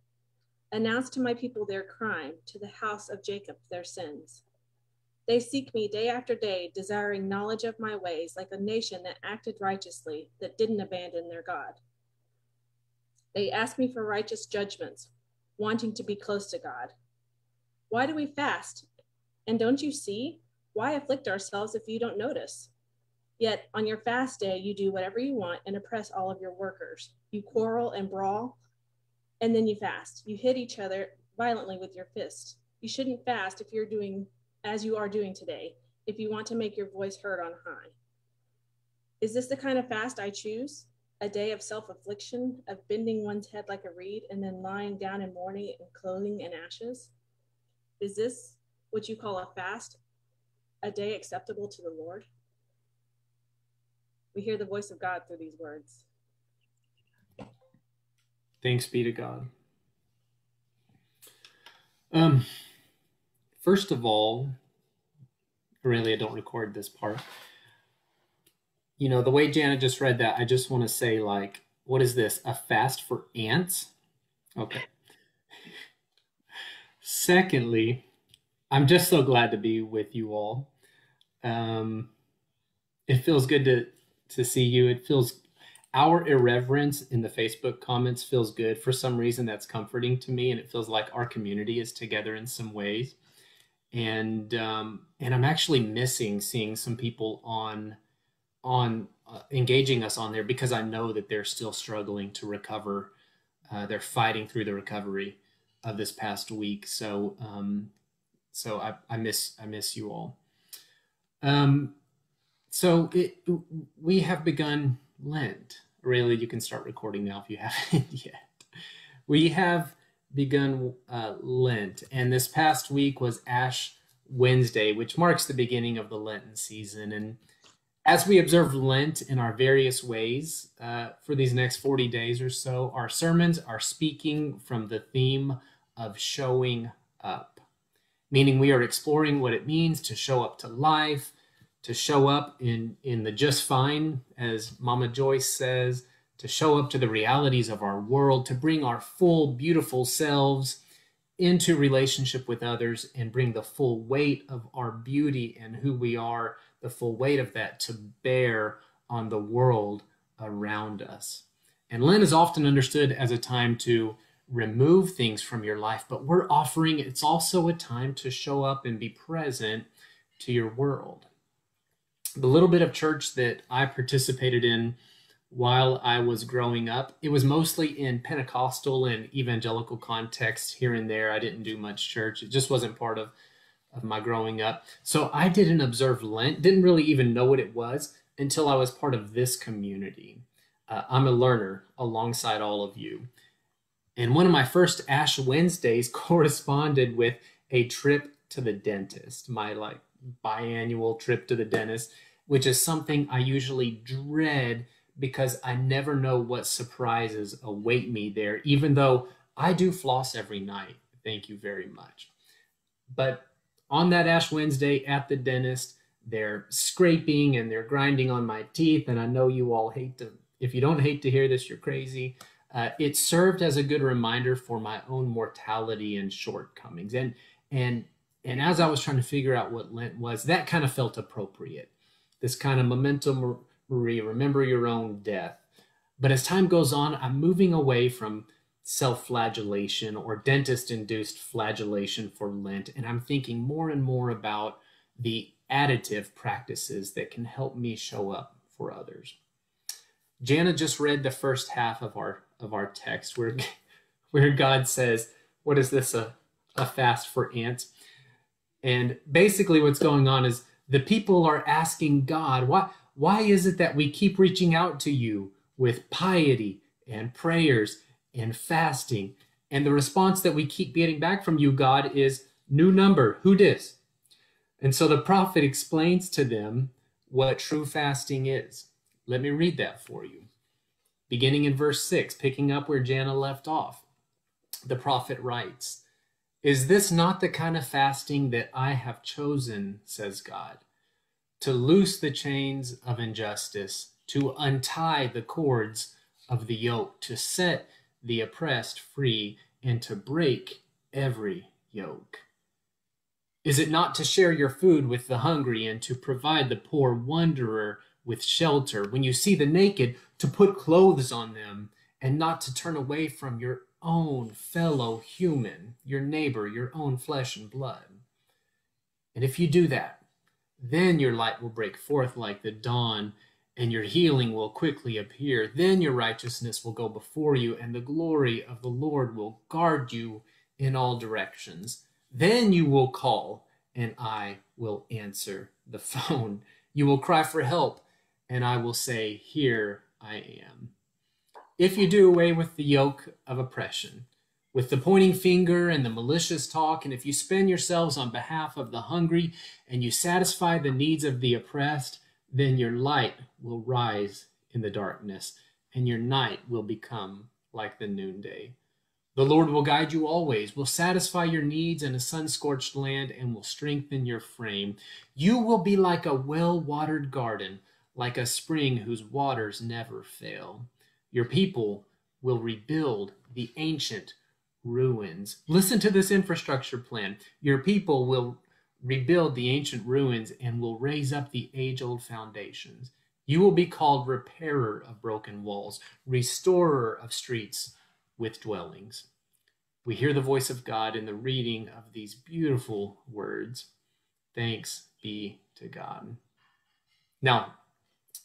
Announce to my people their crime, to the house of Jacob their sins. They seek me day after day, desiring knowledge of my ways, like a nation that acted righteously, that didn't abandon their God. They ask me for righteous judgments, wanting to be close to God. Why do we fast? And don't you see? Why afflict ourselves if you don't notice? Yet on your fast day, you do whatever you want and oppress all of your workers. You quarrel and brawl, and then you fast. You hit each other violently with your fist. You shouldn't fast if you're doing as you are doing today, if you want to make your voice heard on high. Is this the kind of fast I choose? A day of self affliction, of bending one's head like a reed, and then lying down in mourning and clothing in ashes? Is this what you call a fast, a day acceptable to the Lord? We hear the voice of God through these words. Thanks be to God. Um, First of all, really, I don't record this part. You know, the way Janet just read that, I just want to say, like, what is this? A fast for ants? Okay. Secondly, I'm just so glad to be with you all. Um, it feels good to to see you. It feels our irreverence in the Facebook comments feels good. For some reason, that's comforting to me, and it feels like our community is together in some ways and um, and I'm actually missing seeing some people on on uh, engaging us on there because I know that they're still struggling to recover. Uh, they're fighting through the recovery of this past week. So um, so I, I miss I miss you all. Um, so it, we have begun Lent. Really, you can start recording now if you haven't yet. We have begun uh, Lent, and this past week was Ash Wednesday, which marks the beginning of the Lenten season. And as we observe Lent in our various ways uh, for these next 40 days or so, our sermons are speaking from the theme of showing up, meaning we are exploring what it means to show up to life, to show up in, in the just fine, as Mama Joyce says, to show up to the realities of our world, to bring our full, beautiful selves into relationship with others and bring the full weight of our beauty and who we are, the full weight of that to bear on the world around us. And Lent is often understood as a time to remove things from your life, but we're offering it's also a time to show up and be present to your world. The little bit of church that I participated in while I was growing up. It was mostly in Pentecostal and evangelical context here and there. I didn't do much church. It just wasn't part of, of my growing up. So I didn't observe Lent, didn't really even know what it was until I was part of this community. Uh, I'm a learner alongside all of you. And one of my first Ash Wednesdays corresponded with a trip to the dentist, my like biannual trip to the dentist, which is something I usually dread because I never know what surprises await me there, even though I do floss every night. Thank you very much. But on that Ash Wednesday at the dentist, they're scraping and they're grinding on my teeth. And I know you all hate to, if you don't hate to hear this, you're crazy. Uh, it served as a good reminder for my own mortality and shortcomings. And, and, and as I was trying to figure out what Lent was, that kind of felt appropriate. This kind of memento remember your own death. But as time goes on, I'm moving away from self flagellation or dentist induced flagellation for Lent. And I'm thinking more and more about the additive practices that can help me show up for others. Jana just read the first half of our of our text where where God says, "What is this a a fast for ants?" And basically what's going on is the people are asking God, "Why why is it that we keep reaching out to you with piety and prayers and fasting?" And the response that we keep getting back from you, God, is new number, who dis? And so the prophet explains to them what true fasting is. Let me read that for you. Beginning in verse 6, picking up where Jana left off, the prophet writes, Is this not the kind of fasting that I have chosen, says God, to loose the chains of injustice, to untie the cords of the yoke, to set the oppressed free, and to break every yoke? Is it not to share your food with the hungry and to provide the poor wanderer with shelter? When you see the naked, to put clothes on them and not to turn away from your own fellow human, your neighbor, your own flesh and blood. And if you do that, then your light will break forth like the dawn, and your healing will quickly appear. Then your righteousness will go before you, and the glory of the Lord will guard you in all directions. Then you will call, and I will answer the phone. You will cry for help, and I will say, Here I am. If you do away with the yoke of oppression, with the pointing finger and the malicious talk, and if you spend yourselves on behalf of the hungry and you satisfy the needs of the oppressed, then your light will rise in the darkness, and your night will become like the noonday. The Lord will guide you always, will satisfy your needs in a sun scorched land, and will strengthen your frame. You will be like a well watered garden, like a spring whose waters never fail. Your people will rebuild the ancient ruins. Listen to this infrastructure plan. Your people will rebuild the ancient ruins and will raise up the age old foundations. You will be called repairer of broken walls, restorer of streets with dwellings. We hear the voice of God in the reading of these beautiful words. Thanks be to God. Now,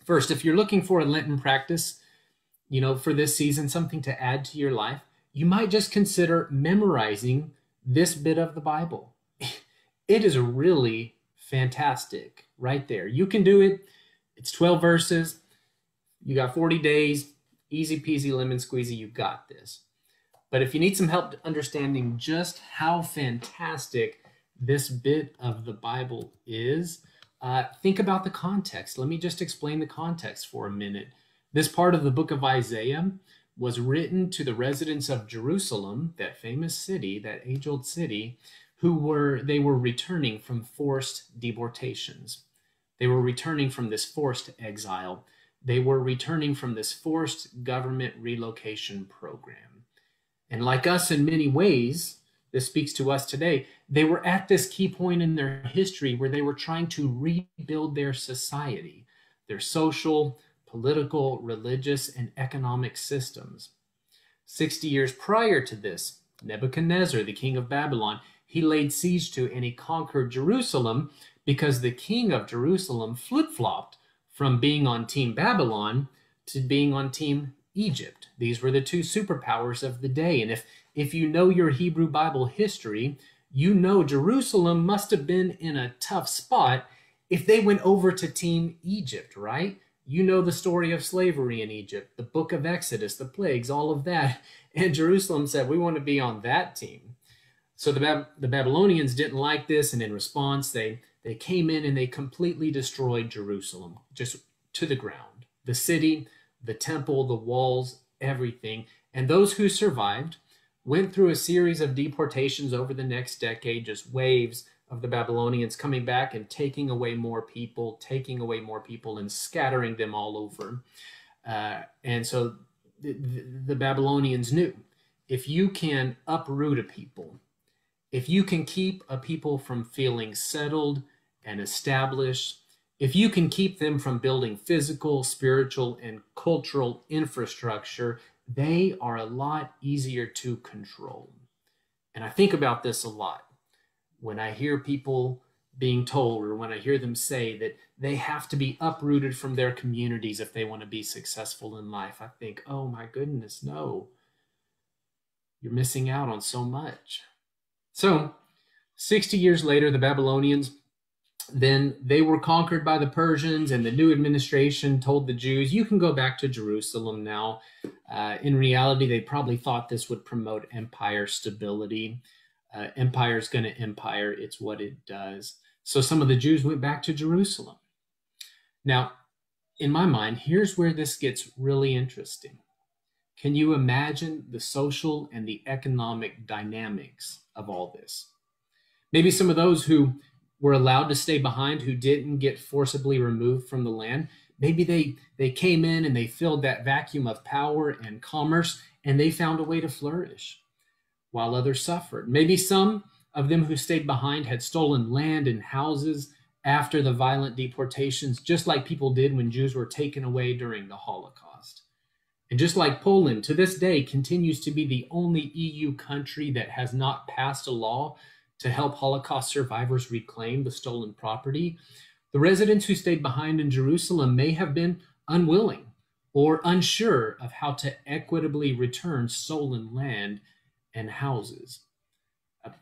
first, if you're looking for a Lenten practice, you know, for this season, something to add to your life, you might just consider memorizing this bit of the Bible. It is really fantastic right there. You can do it. It's 12 verses. You got 40 days. Easy peasy lemon squeezy. You got this. But if you need some help understanding just how fantastic this bit of the Bible is, uh, think about the context. Let me just explain the context for a minute. This part of the book of Isaiah was written to the residents of Jerusalem, that famous city, that age-old city, who were they were returning from forced deportations. They were returning from this forced exile. They were returning from this forced government relocation program. And like us in many ways, this speaks to us today, they were at this key point in their history where they were trying to rebuild their society, their social, political, religious, and economic systems. 60 years prior to this, Nebuchadnezzar, the king of Babylon, he laid siege to and he conquered Jerusalem because the king of Jerusalem flip flopped from being on Team Babylon to being on Team Egypt. These were the two superpowers of the day. And if, if you know your Hebrew Bible history, you know Jerusalem must have been in a tough spot if they went over to Team Egypt, right? You know the story of slavery in Egypt, the book of Exodus, the plagues, all of that. And Jerusalem said, We want to be on that team. So the, Bab- the Babylonians didn't like this, and in response, they, they came in and they completely destroyed Jerusalem, just to the ground. The city, the temple, the walls, everything. And those who survived went through a series of deportations over the next decade, just waves of the Babylonians coming back and taking away more people, taking away more people, and scattering them all over. Uh, and so the, the, the Babylonians knew if you can uproot a people, if you can keep a people from feeling settled and established, if you can keep them from building physical, spiritual, and cultural infrastructure, they are a lot easier to control. And I think about this a lot when I hear people being told or when I hear them say that they have to be uprooted from their communities if they want to be successful in life, I think, oh my goodness, no. You're missing out on so much. So, 60 years later, the Babylonians then they were conquered by the Persians, and the new administration told the Jews, You can go back to Jerusalem now. Uh, in reality, they probably thought this would promote empire stability. Uh, empire is going to empire, it's what it does. So some of the Jews went back to Jerusalem. Now, in my mind, here's where this gets really interesting. Can you imagine the social and the economic dynamics of all this? Maybe some of those who were allowed to stay behind who didn't get forcibly removed from the land maybe they they came in and they filled that vacuum of power and commerce and they found a way to flourish while others suffered. Maybe some of them who stayed behind had stolen land and houses after the violent deportations just like people did when jews were taken away during the holocaust. And just like poland to this day continues to be the only eu country that has not passed a law to help Holocaust survivors reclaim the stolen property, the residents who stayed behind in Jerusalem may have been unwilling or unsure of how to equitably return stolen land and houses.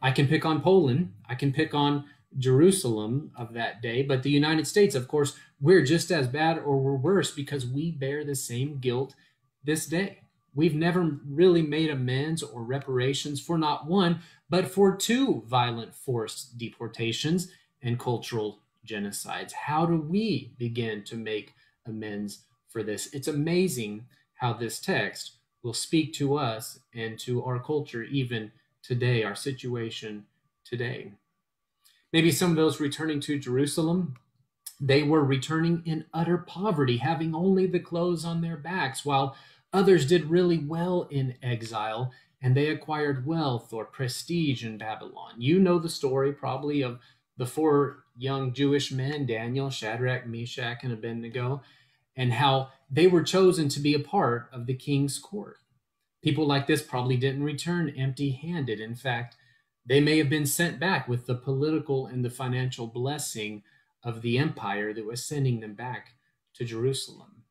I can pick on Poland, I can pick on Jerusalem of that day, but the United States, of course, we're just as bad or we're worse because we bear the same guilt this day. We've never really made amends or reparations for not one, but for two violent forced deportations and cultural genocides. How do we begin to make amends for this? It's amazing how this text will speak to us and to our culture even today, our situation today. Maybe some of those returning to Jerusalem, they were returning in utter poverty, having only the clothes on their backs, while Others did really well in exile and they acquired wealth or prestige in Babylon. You know the story probably of the four young Jewish men, Daniel, Shadrach, Meshach, and Abednego, and how they were chosen to be a part of the king's court. People like this probably didn't return empty handed. In fact, they may have been sent back with the political and the financial blessing of the empire that was sending them back to Jerusalem.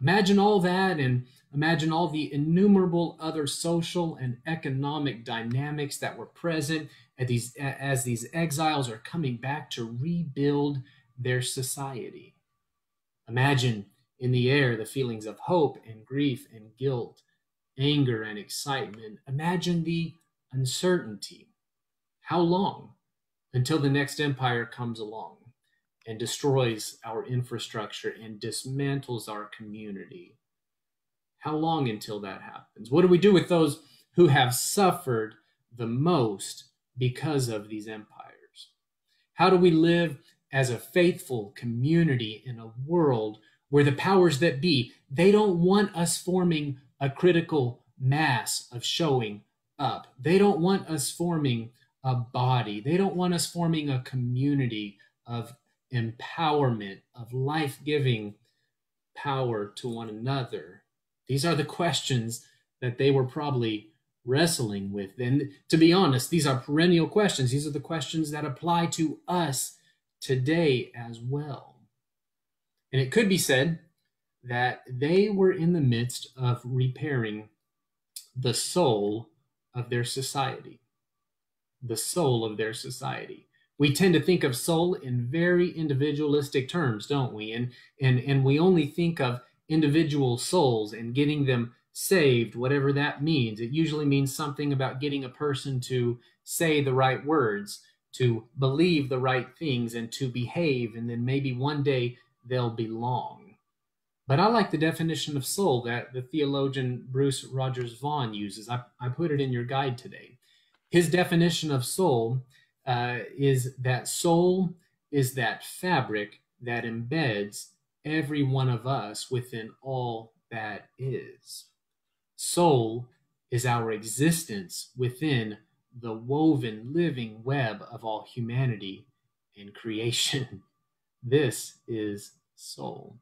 Imagine all that and Imagine all the innumerable other social and economic dynamics that were present these, as these exiles are coming back to rebuild their society. Imagine in the air the feelings of hope and grief and guilt, anger and excitement. Imagine the uncertainty. How long until the next empire comes along and destroys our infrastructure and dismantles our community? How long until that happens? What do we do with those who have suffered the most because of these empires? How do we live as a faithful community in a world where the powers that be, they don't want us forming a critical mass of showing up. They don't want us forming a body. They don't want us forming a community of empowerment, of life giving power to one another. These are the questions that they were probably wrestling with. And to be honest, these are perennial questions. These are the questions that apply to us today as well. And it could be said that they were in the midst of repairing the soul of their society. The soul of their society. we tend to think of soul in very individualistic terms, don't we? And and and we only think of individual souls and getting them saved, whatever that means. It usually means something about getting a person to say the right words, to believe the right things, and to behave, and then maybe one day they'll belong. But I like the definition of soul that the theologian Bruce Rogers Vaughn uses. I, I put it in your guide today. His definition of soul uh, is that soul is that fabric that embeds every one of us within all that is. Soul is our existence within the woven living web of all humanity and creation. This is soul.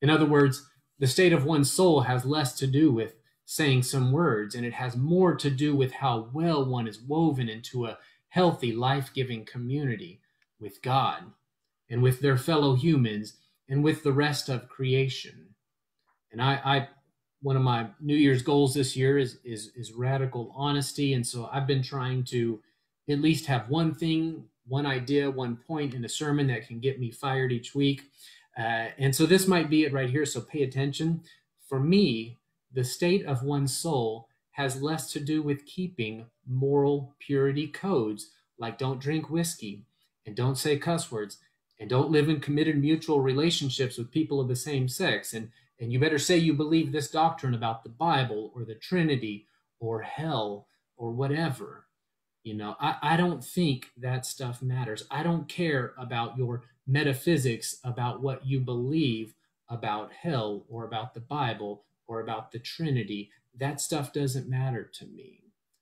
In other words, the state of one's soul has less to do with saying some words, and it has more to do with how well one is woven into a healthy, life giving community with God and with their fellow humans and with the rest of creation. And I, I one of my New Year's goals this year is, is, is radical honesty. And so I've been trying to at least have one thing, one idea, one point in a sermon that can get me fired each week. Uh, and so this might be it right here. So pay attention. For me, the state of one's soul has less to do with keeping moral purity codes like don't drink whiskey and don't say cuss words and don't live in committed mutual relationships with people of the same sex and and you better say you believe this doctrine about the bible or the trinity or hell or whatever you know i, I don't think that stuff matters i don't care about your metaphysics about what you believe about hell or about the bible or about the trinity that stuff doesn't matter to me.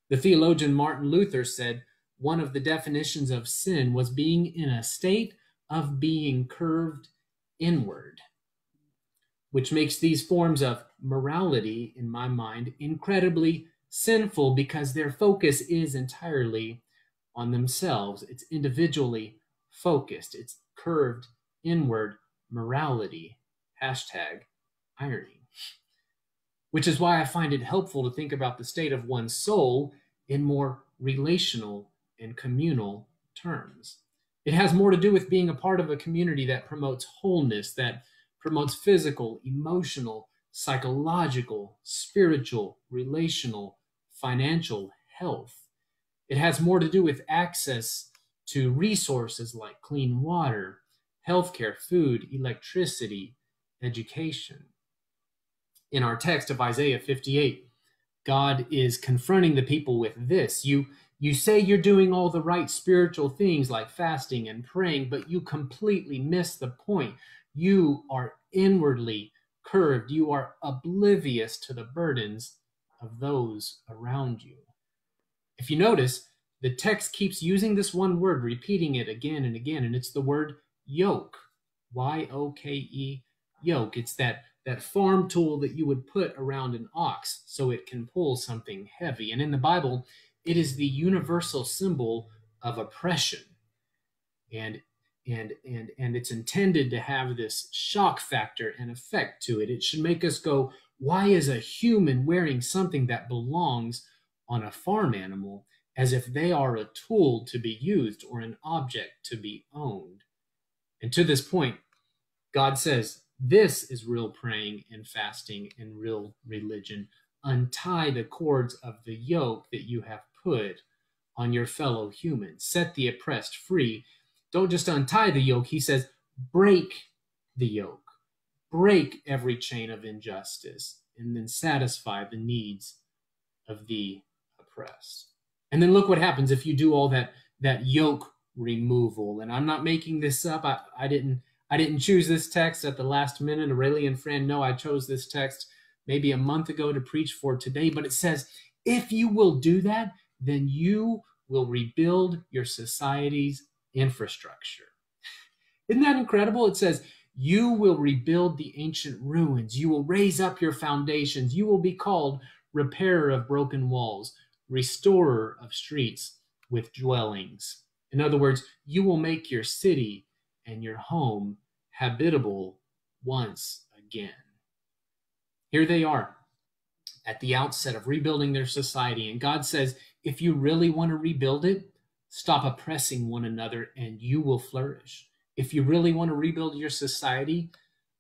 The theologian Martin Luther said one of the definitions of sin was being in a state of being curved inward, which makes these forms of morality, in my mind, incredibly sinful because their focus is entirely on themselves. It's individually focused, it's curved inward morality. Hashtag irony which is why I find it helpful to think about the state of one's soul in more relational and communal terms. It has more to do with being a part of a community that promotes wholeness, that promotes physical, emotional, psychological, spiritual, relational, financial health. It has more to do with access to resources like clean water, healthcare, food, electricity, education in our text of Isaiah 58, God is confronting the people with this. You you say you're doing all the right spiritual things like fasting and praying, but you completely miss the point. You are inwardly curved. You are oblivious to the burdens of those around you. If you notice, the text keeps using this one word, repeating it again and again, and it's the word yoke. Y O K E, yoke. It's that that farm tool that you would put around an ox so it can pull something heavy. And in the Bible, it is the universal symbol of oppression. And and and and it's intended to have this shock factor and effect to it. It should make us go, why is a human wearing something that belongs on a farm animal as if they are a tool to be used or an object to be owned? And to this point, God says, this is real praying and fasting and real religion. Untie the cords of the yoke that you have put on your fellow humans. Set the oppressed free. Don't just untie the yoke. He says, break the yoke, break every chain of injustice, and then satisfy the needs of the oppressed. And then look what happens if you do all that that yoke removal. And I'm not making this up. I, I didn't I didn't choose this text at the last minute. Aurelian friend, no, I chose this text maybe a month ago to preach for today, but it says, if you will do that, then you will rebuild your society's infrastructure. Isn't that incredible? It says, you will rebuild the ancient ruins. You will raise up your foundations. You will be called repairer of broken walls, restorer of streets with dwellings. In other words, you will make your city and your home habitable once again. Here they are at the outset of rebuilding their society. And God says, if you really want to rebuild it, stop oppressing one another, and you will flourish. If you really want to rebuild your society,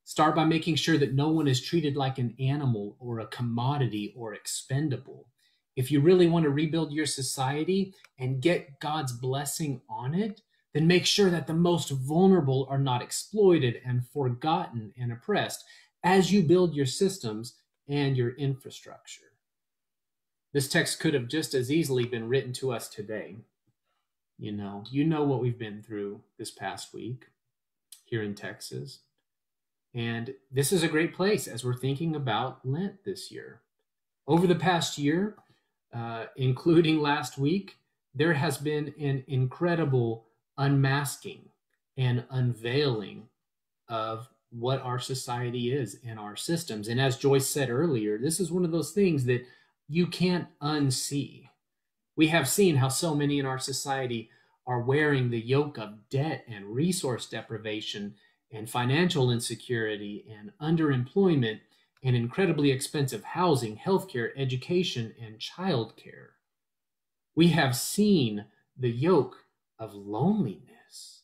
start by making sure that no one is treated like an animal or a commodity or expendable. If you really want to rebuild your society and get God's blessing on it, then make sure that the most vulnerable are not exploited and forgotten and oppressed as you build your systems and your infrastructure. This text could have just as easily been written to us today. You know, you know what we've been through this past week here in Texas. And this is a great place as we're thinking about Lent this year. Over the past year, uh, including last week, there has been an incredible unmasking and unveiling of what our society is and our systems. And as Joyce said earlier, this is one of those things that you can't unsee. We have seen how so many in our society are wearing the yoke of debt and resource deprivation and financial insecurity and underemployment and incredibly expensive housing, healthcare, education, and childcare. We have seen the yoke of loneliness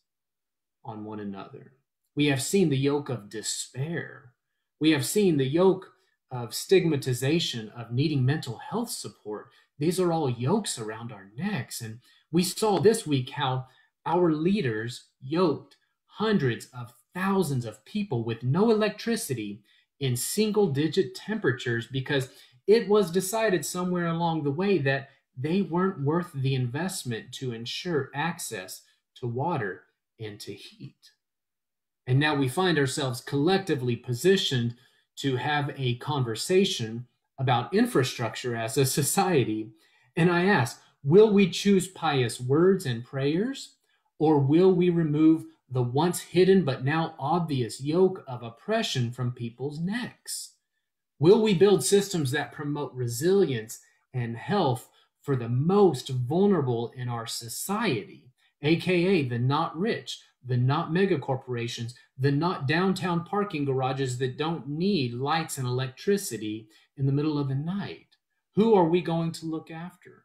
on one another. We have seen the yoke of despair. We have seen the yoke of stigmatization, of needing mental health support. These are all yokes around our necks. And we saw this week how our leaders yoked hundreds of thousands of people with no electricity in single digit temperatures because it was decided somewhere along the way that they weren't worth the investment to ensure access to water and to heat. And now we find ourselves collectively positioned to have a conversation about infrastructure as a society. And I ask, will we choose pious words and prayers, or will we remove the once hidden but now obvious yoke of oppression from people's necks? Will we build systems that promote resilience and health for the most vulnerable in our society, aka the not rich, the not mega corporations, the not downtown parking garages that don't need lights and electricity in the middle of the night? Who are we going to look after?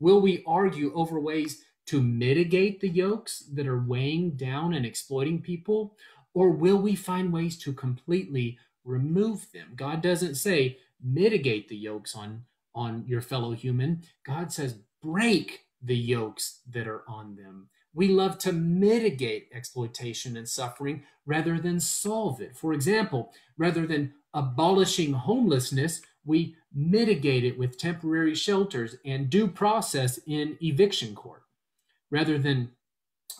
Will we argue over ways to mitigate the yokes that are weighing down and exploiting people? Or will we find ways to completely remove them? God doesn't say mitigate the yokes on, on your fellow human. God says break the yokes that are on them. We love to mitigate exploitation and suffering rather than solve it. For example, rather than abolishing homelessness, we mitigate it with temporary shelters and due process in eviction court rather than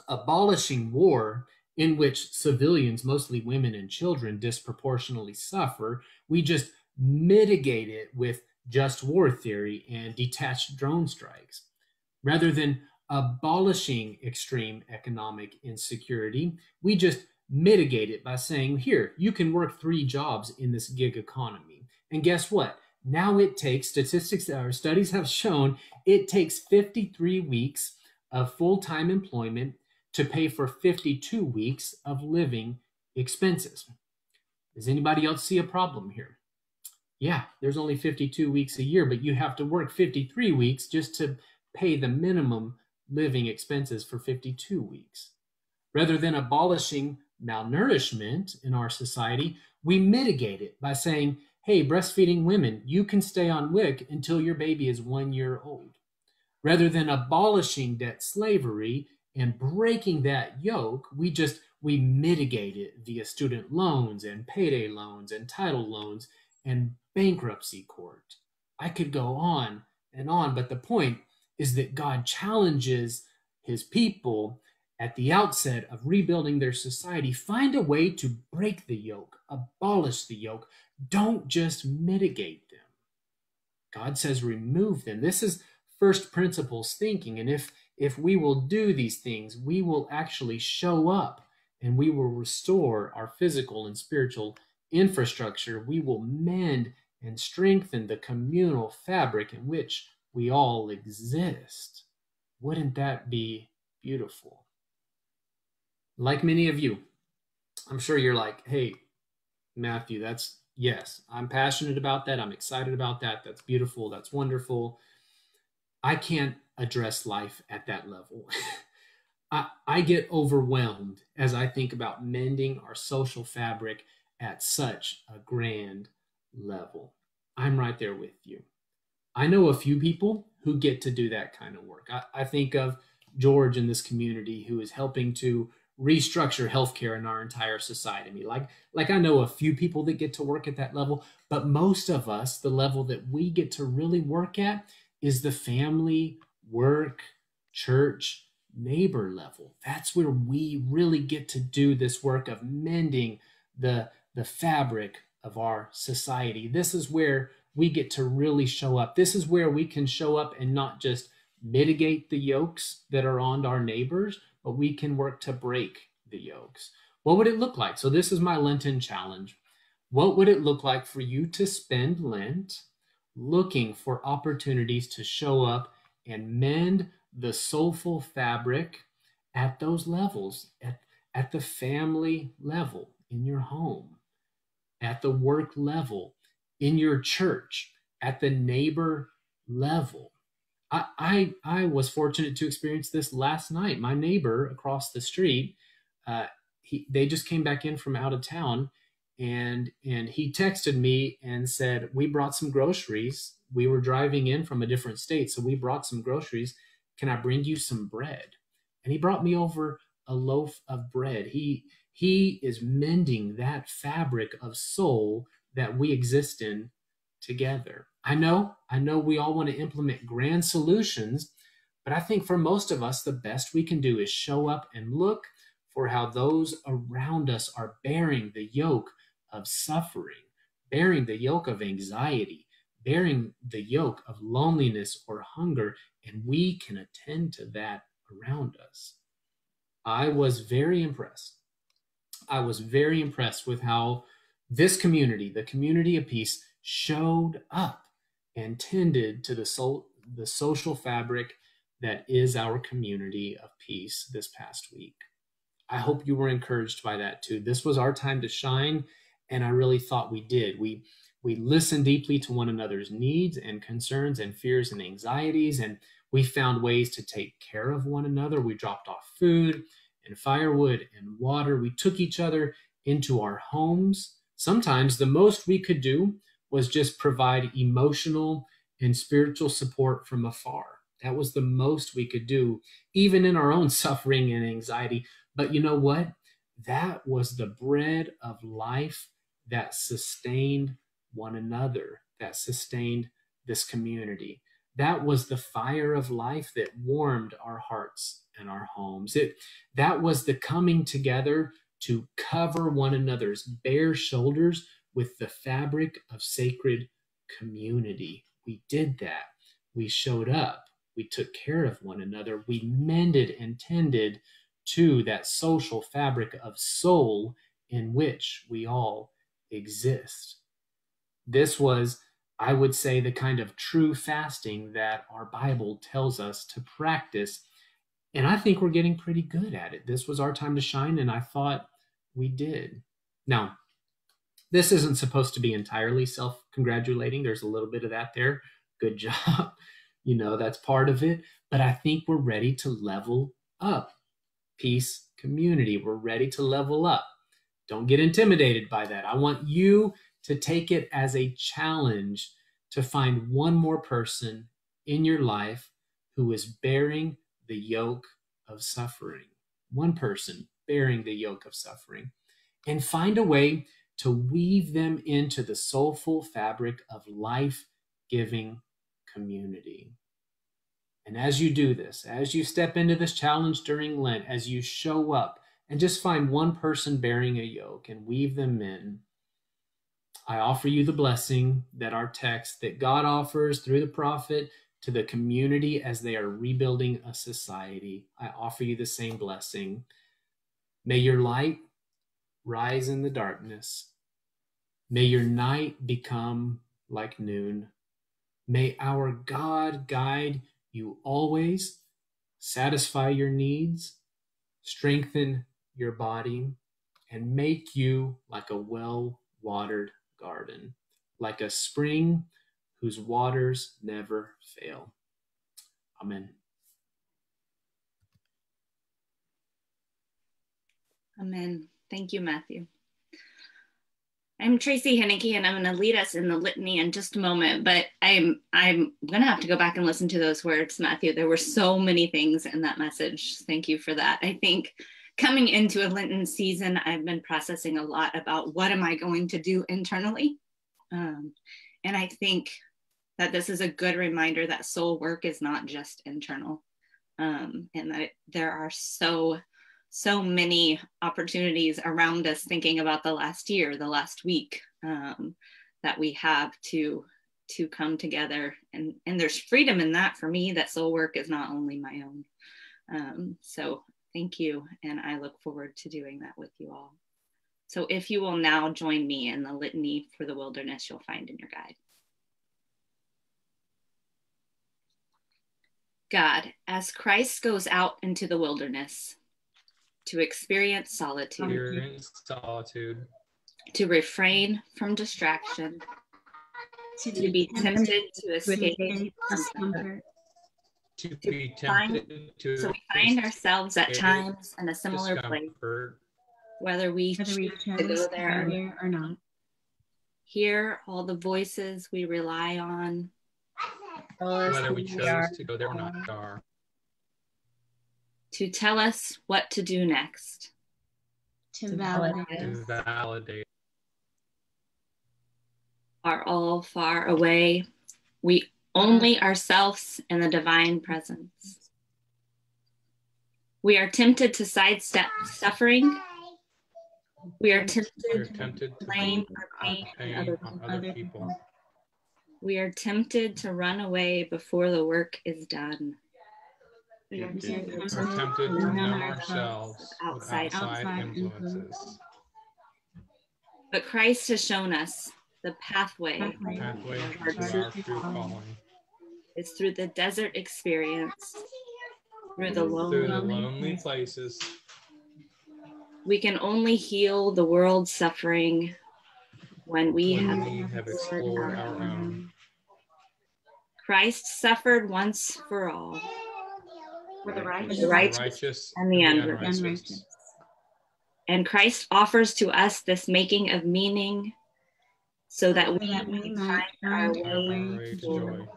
abolishing war in which civilians, mostly women and children, disproportionately suffer, we just mitigate it with just war theory and detached drone strikes. Rather than abolishing extreme economic insecurity, we just mitigate it by saying, here, you can work three jobs in this gig economy. And guess what? Now it takes statistics or studies have shown it takes 53 weeks of full time employment to pay for 52 weeks of living expenses. Does anybody else see a problem here? Yeah, there's only 52 weeks a year, but you have to work 53 weeks just to pay the minimum living expenses for 52 weeks. Rather than abolishing malnourishment in our society, we mitigate it by saying, hey, breastfeeding women, you can stay on WIC until your baby is one year old. Rather than abolishing debt slavery and breaking that yoke, we just we mitigate it via student loans and payday loans and title loans and bankruptcy court. I could go on and on, but the point is that God challenges his people at the outset of rebuilding their society find a way to break the yoke, abolish the yoke. Don't just mitigate them. God says remove them. This is first principles thinking. And if if we will do these things, we will actually show up and we will restore our physical and spiritual infrastructure. We will mend and strengthen the communal fabric in which we all exist. Wouldn't that be beautiful? Like many of you, I'm sure you're like, hey, Matthew, that's yes, I'm passionate about that. I'm excited about that. That's beautiful. That's wonderful. I can't address life at that level. I, I get overwhelmed as I think about mending our social fabric at such a grand level. I'm right there with you. I know a few people who get to do that kind of work. I, I think of George in this community who is helping to restructure healthcare in our entire society. Like, like I know a few people that get to work at that level, but most of us, the level that we get to really work at is the family, work, church, neighbor level. That's where we really get to do this work of mending the, the fabric of our society. This is where we get to really show up. This is where we can show up and not just mitigate the yokes that are on our neighbors, but we can work to break the yokes. What would it look like? So, this is my Lenten challenge. What would it look like for you to spend Lent looking for opportunities to show up and mend the soulful fabric at those levels, at, at the family level, in your home, at the work level, in your church, at the neighbor level? I, I, I was fortunate to experience this last night. My neighbor across the street, uh, he, they just came back in from out of town, and and he texted me and said we brought some groceries. We were driving in from a different state, so we brought some groceries. Can I bring you some bread? And he brought me over a loaf of bread. He he is mending that fabric of soul that we exist in together. I know, I know we all want to implement grand solutions, but I think for most of us, the best we can do is show up and look for how those around us are bearing the yoke of suffering, bearing the yoke of anxiety, bearing the yoke of loneliness or hunger, and we can attend to that around us. I was very impressed. I was very impressed with how this community, the community of peace, showed up and tended to the, soul, the social fabric that is our community of peace this past week. I hope you were encouraged by that too. This was our time to shine, and I really thought we did. We we listened deeply to one another's needs and concerns and fears and anxieties, and we found ways to take care of one another. We dropped off food and firewood and water. We took each other into our homes. Sometimes the most we could do was just provide emotional and spiritual support from afar. That was the most we could do, even in our own suffering and anxiety. But you know what? That was the bread of life that sustained one another, that sustained this community. That was the fire of life that warmed our hearts and our homes. It that was the coming together to cover one another's bare shoulders with the fabric of sacred community. We did that. We showed up. We took care of one another. We mended and tended to that social fabric of soul in which we all exist. This was, I would say, the kind of true fasting that our Bible tells us to practice. And I think we're getting pretty good at it. This was our time to shine, and I thought we did. Now, this isn't supposed to be entirely self congratulating. There's a little bit of that there. Good job. you know, that's part of it. But I think we're ready to level up. Peace, community, we're ready to level up. Don't get intimidated by that. I want you to take it as a challenge to find one more person in your life who is bearing the yoke of suffering. One person bearing the yoke of suffering. And find a way to weave them into the soulful fabric of life giving community. And as you do this, as you step into this challenge during Lent, as you show up and just find one person bearing a yoke and weave them in, I offer you the blessing that our text, that God offers through the prophet to the community as they are rebuilding a society. I offer you the same blessing. May your light rise in the darkness. May your night become like noon. May our God guide you always, satisfy your needs, strengthen your body, and make you like a well watered garden, like a spring whose waters never fail. Amen. Amen. Thank you, Matthew. I'm Tracy Henneke, and I'm going to lead us in the litany in just a moment. But I'm I'm going to have to go back and listen to those words, Matthew. There were so many things in that message. Thank you for that. I think coming into a Lenten season, I've been processing a lot about what am I going to do internally, um, and I think that this is a good reminder that soul work is not just internal, um, and that it, there are so so many opportunities around us thinking about the last year the last week um, that we have to to come together. And and there's freedom in that for me that soul work is not only my own. Um, so thank you. And i look forward to doing that with you all. So if you will now join me in the litany for the wilderness you'll find in your guide. God as christ goes out into the wilderness to experience solitude, Experience solitude, to refrain from distraction, to be tempted to escape discomfort. to To be find- tempted to So we find ourselves at times in a similar place, whether we Whether we choose to go there or there or not. hear all the voices we rely on, whether we chose to go there or not are. To tell us what to do next. To To validate validate. to validate. are all far away. We only ourselves in the divine presence. We are tempted to sidestep suffering. We are We're tempted to tempted to blame put our pain pain on other on people. other people. We are tempted to run away before the work is done. We are We're tempted tempted to numb numb ourselves ourselves outside- outside outside influences. But Christ has shown us the pathway Pathway. Pathway of our to our true true calling. is through the desert experience, through the Through lonely. the lonely places, We can only heal the world's suffering when we when have we have explored our own. Christ suffered once for all, For the for righteous. the righteous, righteous and the and unrighteous. unrighteous. and Christ offers to us this making of meaning so that we, that we may find our way way to joy. joy.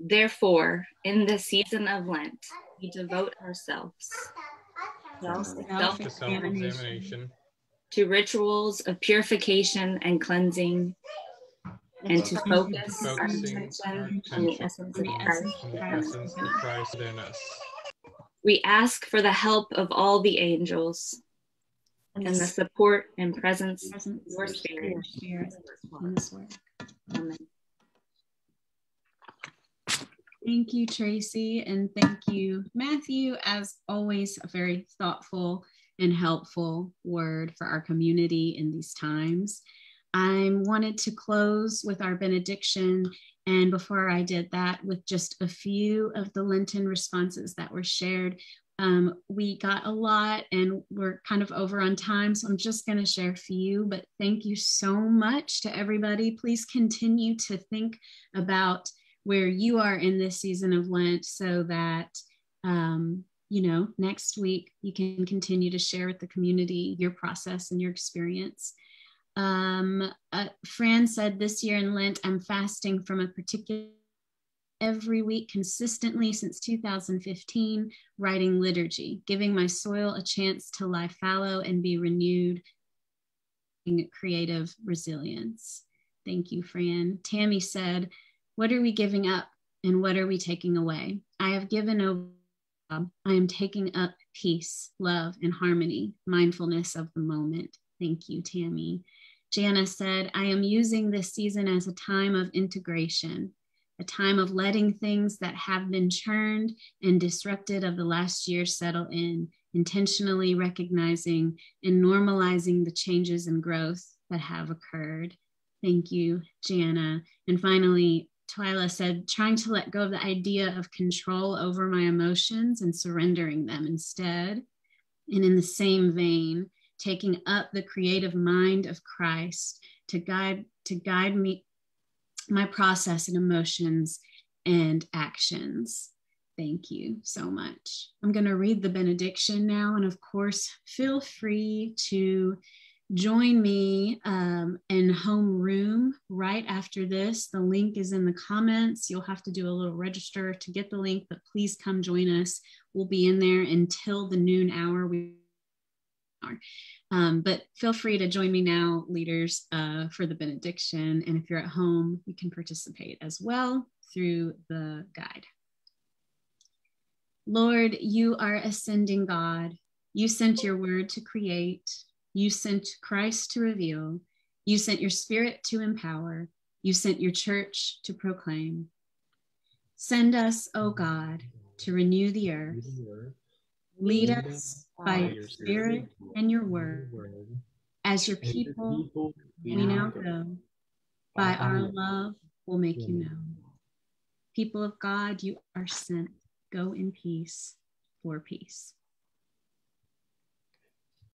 Therefore, in the season of Lent, we devote ourselves self-examination to rituals of purification and cleansing, and to focus our attention on the essence of Christ. essence on the Christ essence of within us. In us. We ask for the help of all the angels and the support and presence of your spirit. your spirit in this work. Amen. Thank you, Tracy, and thank you, Matthew. As always, a very thoughtful and helpful word for our community in these times. I wanted to close with our benediction, and before I did that, with just a few of the Lenten responses that were shared. Um, we got a lot and we're kind of over on time, so I'm just going to share a few. But thank you so much to everybody. Please continue to think about where you are in this season of Lent so that, um, you know, next week you can continue to share with the community your process and your experience. Um, uh, Fran said this year in Lent, I'm fasting from a particular every week consistently since 2015, writing liturgy, giving my soil a chance to lie fallow and be renewed, in creative resilience. Thank you, Fran. Tammy said, what are we giving up and what are we taking away? I have given over. I am taking up peace, love, and harmony, mindfulness of the moment. Thank you, Tammy. Jana said, I am using this season as a time of integration, a time of letting things that have been churned and disrupted of the last year settle in, intentionally recognizing and normalizing the changes and growth that have occurred. Thank you, Jana. And finally, Twyla said, trying to let go of the idea of control over my emotions and surrendering them instead. And in the same vein, taking up the creative mind of Christ to guide to guide me my process and emotions and actions. Thank you so much. I'm going to read the benediction now. And of course, feel free to join me um, in homeroom right after this. The link is in the comments. You'll have to do a little register to get the link, but please come join us. We'll be in there until the noon hour. We Um, but feel free to join me now, leaders, uh, for the benediction. And if you're at home, you can participate as well through the guide. Lord, you are ascending God. You sent your word to create. You sent Christ to reveal. You sent your spirit to empower. You sent your church to proclaim. Send us, O God, to renew the earth. Lead us by your spirit and your word. As your people, we now go. By our love, we'll make you known. People of God, you are sent. Go in peace for peace.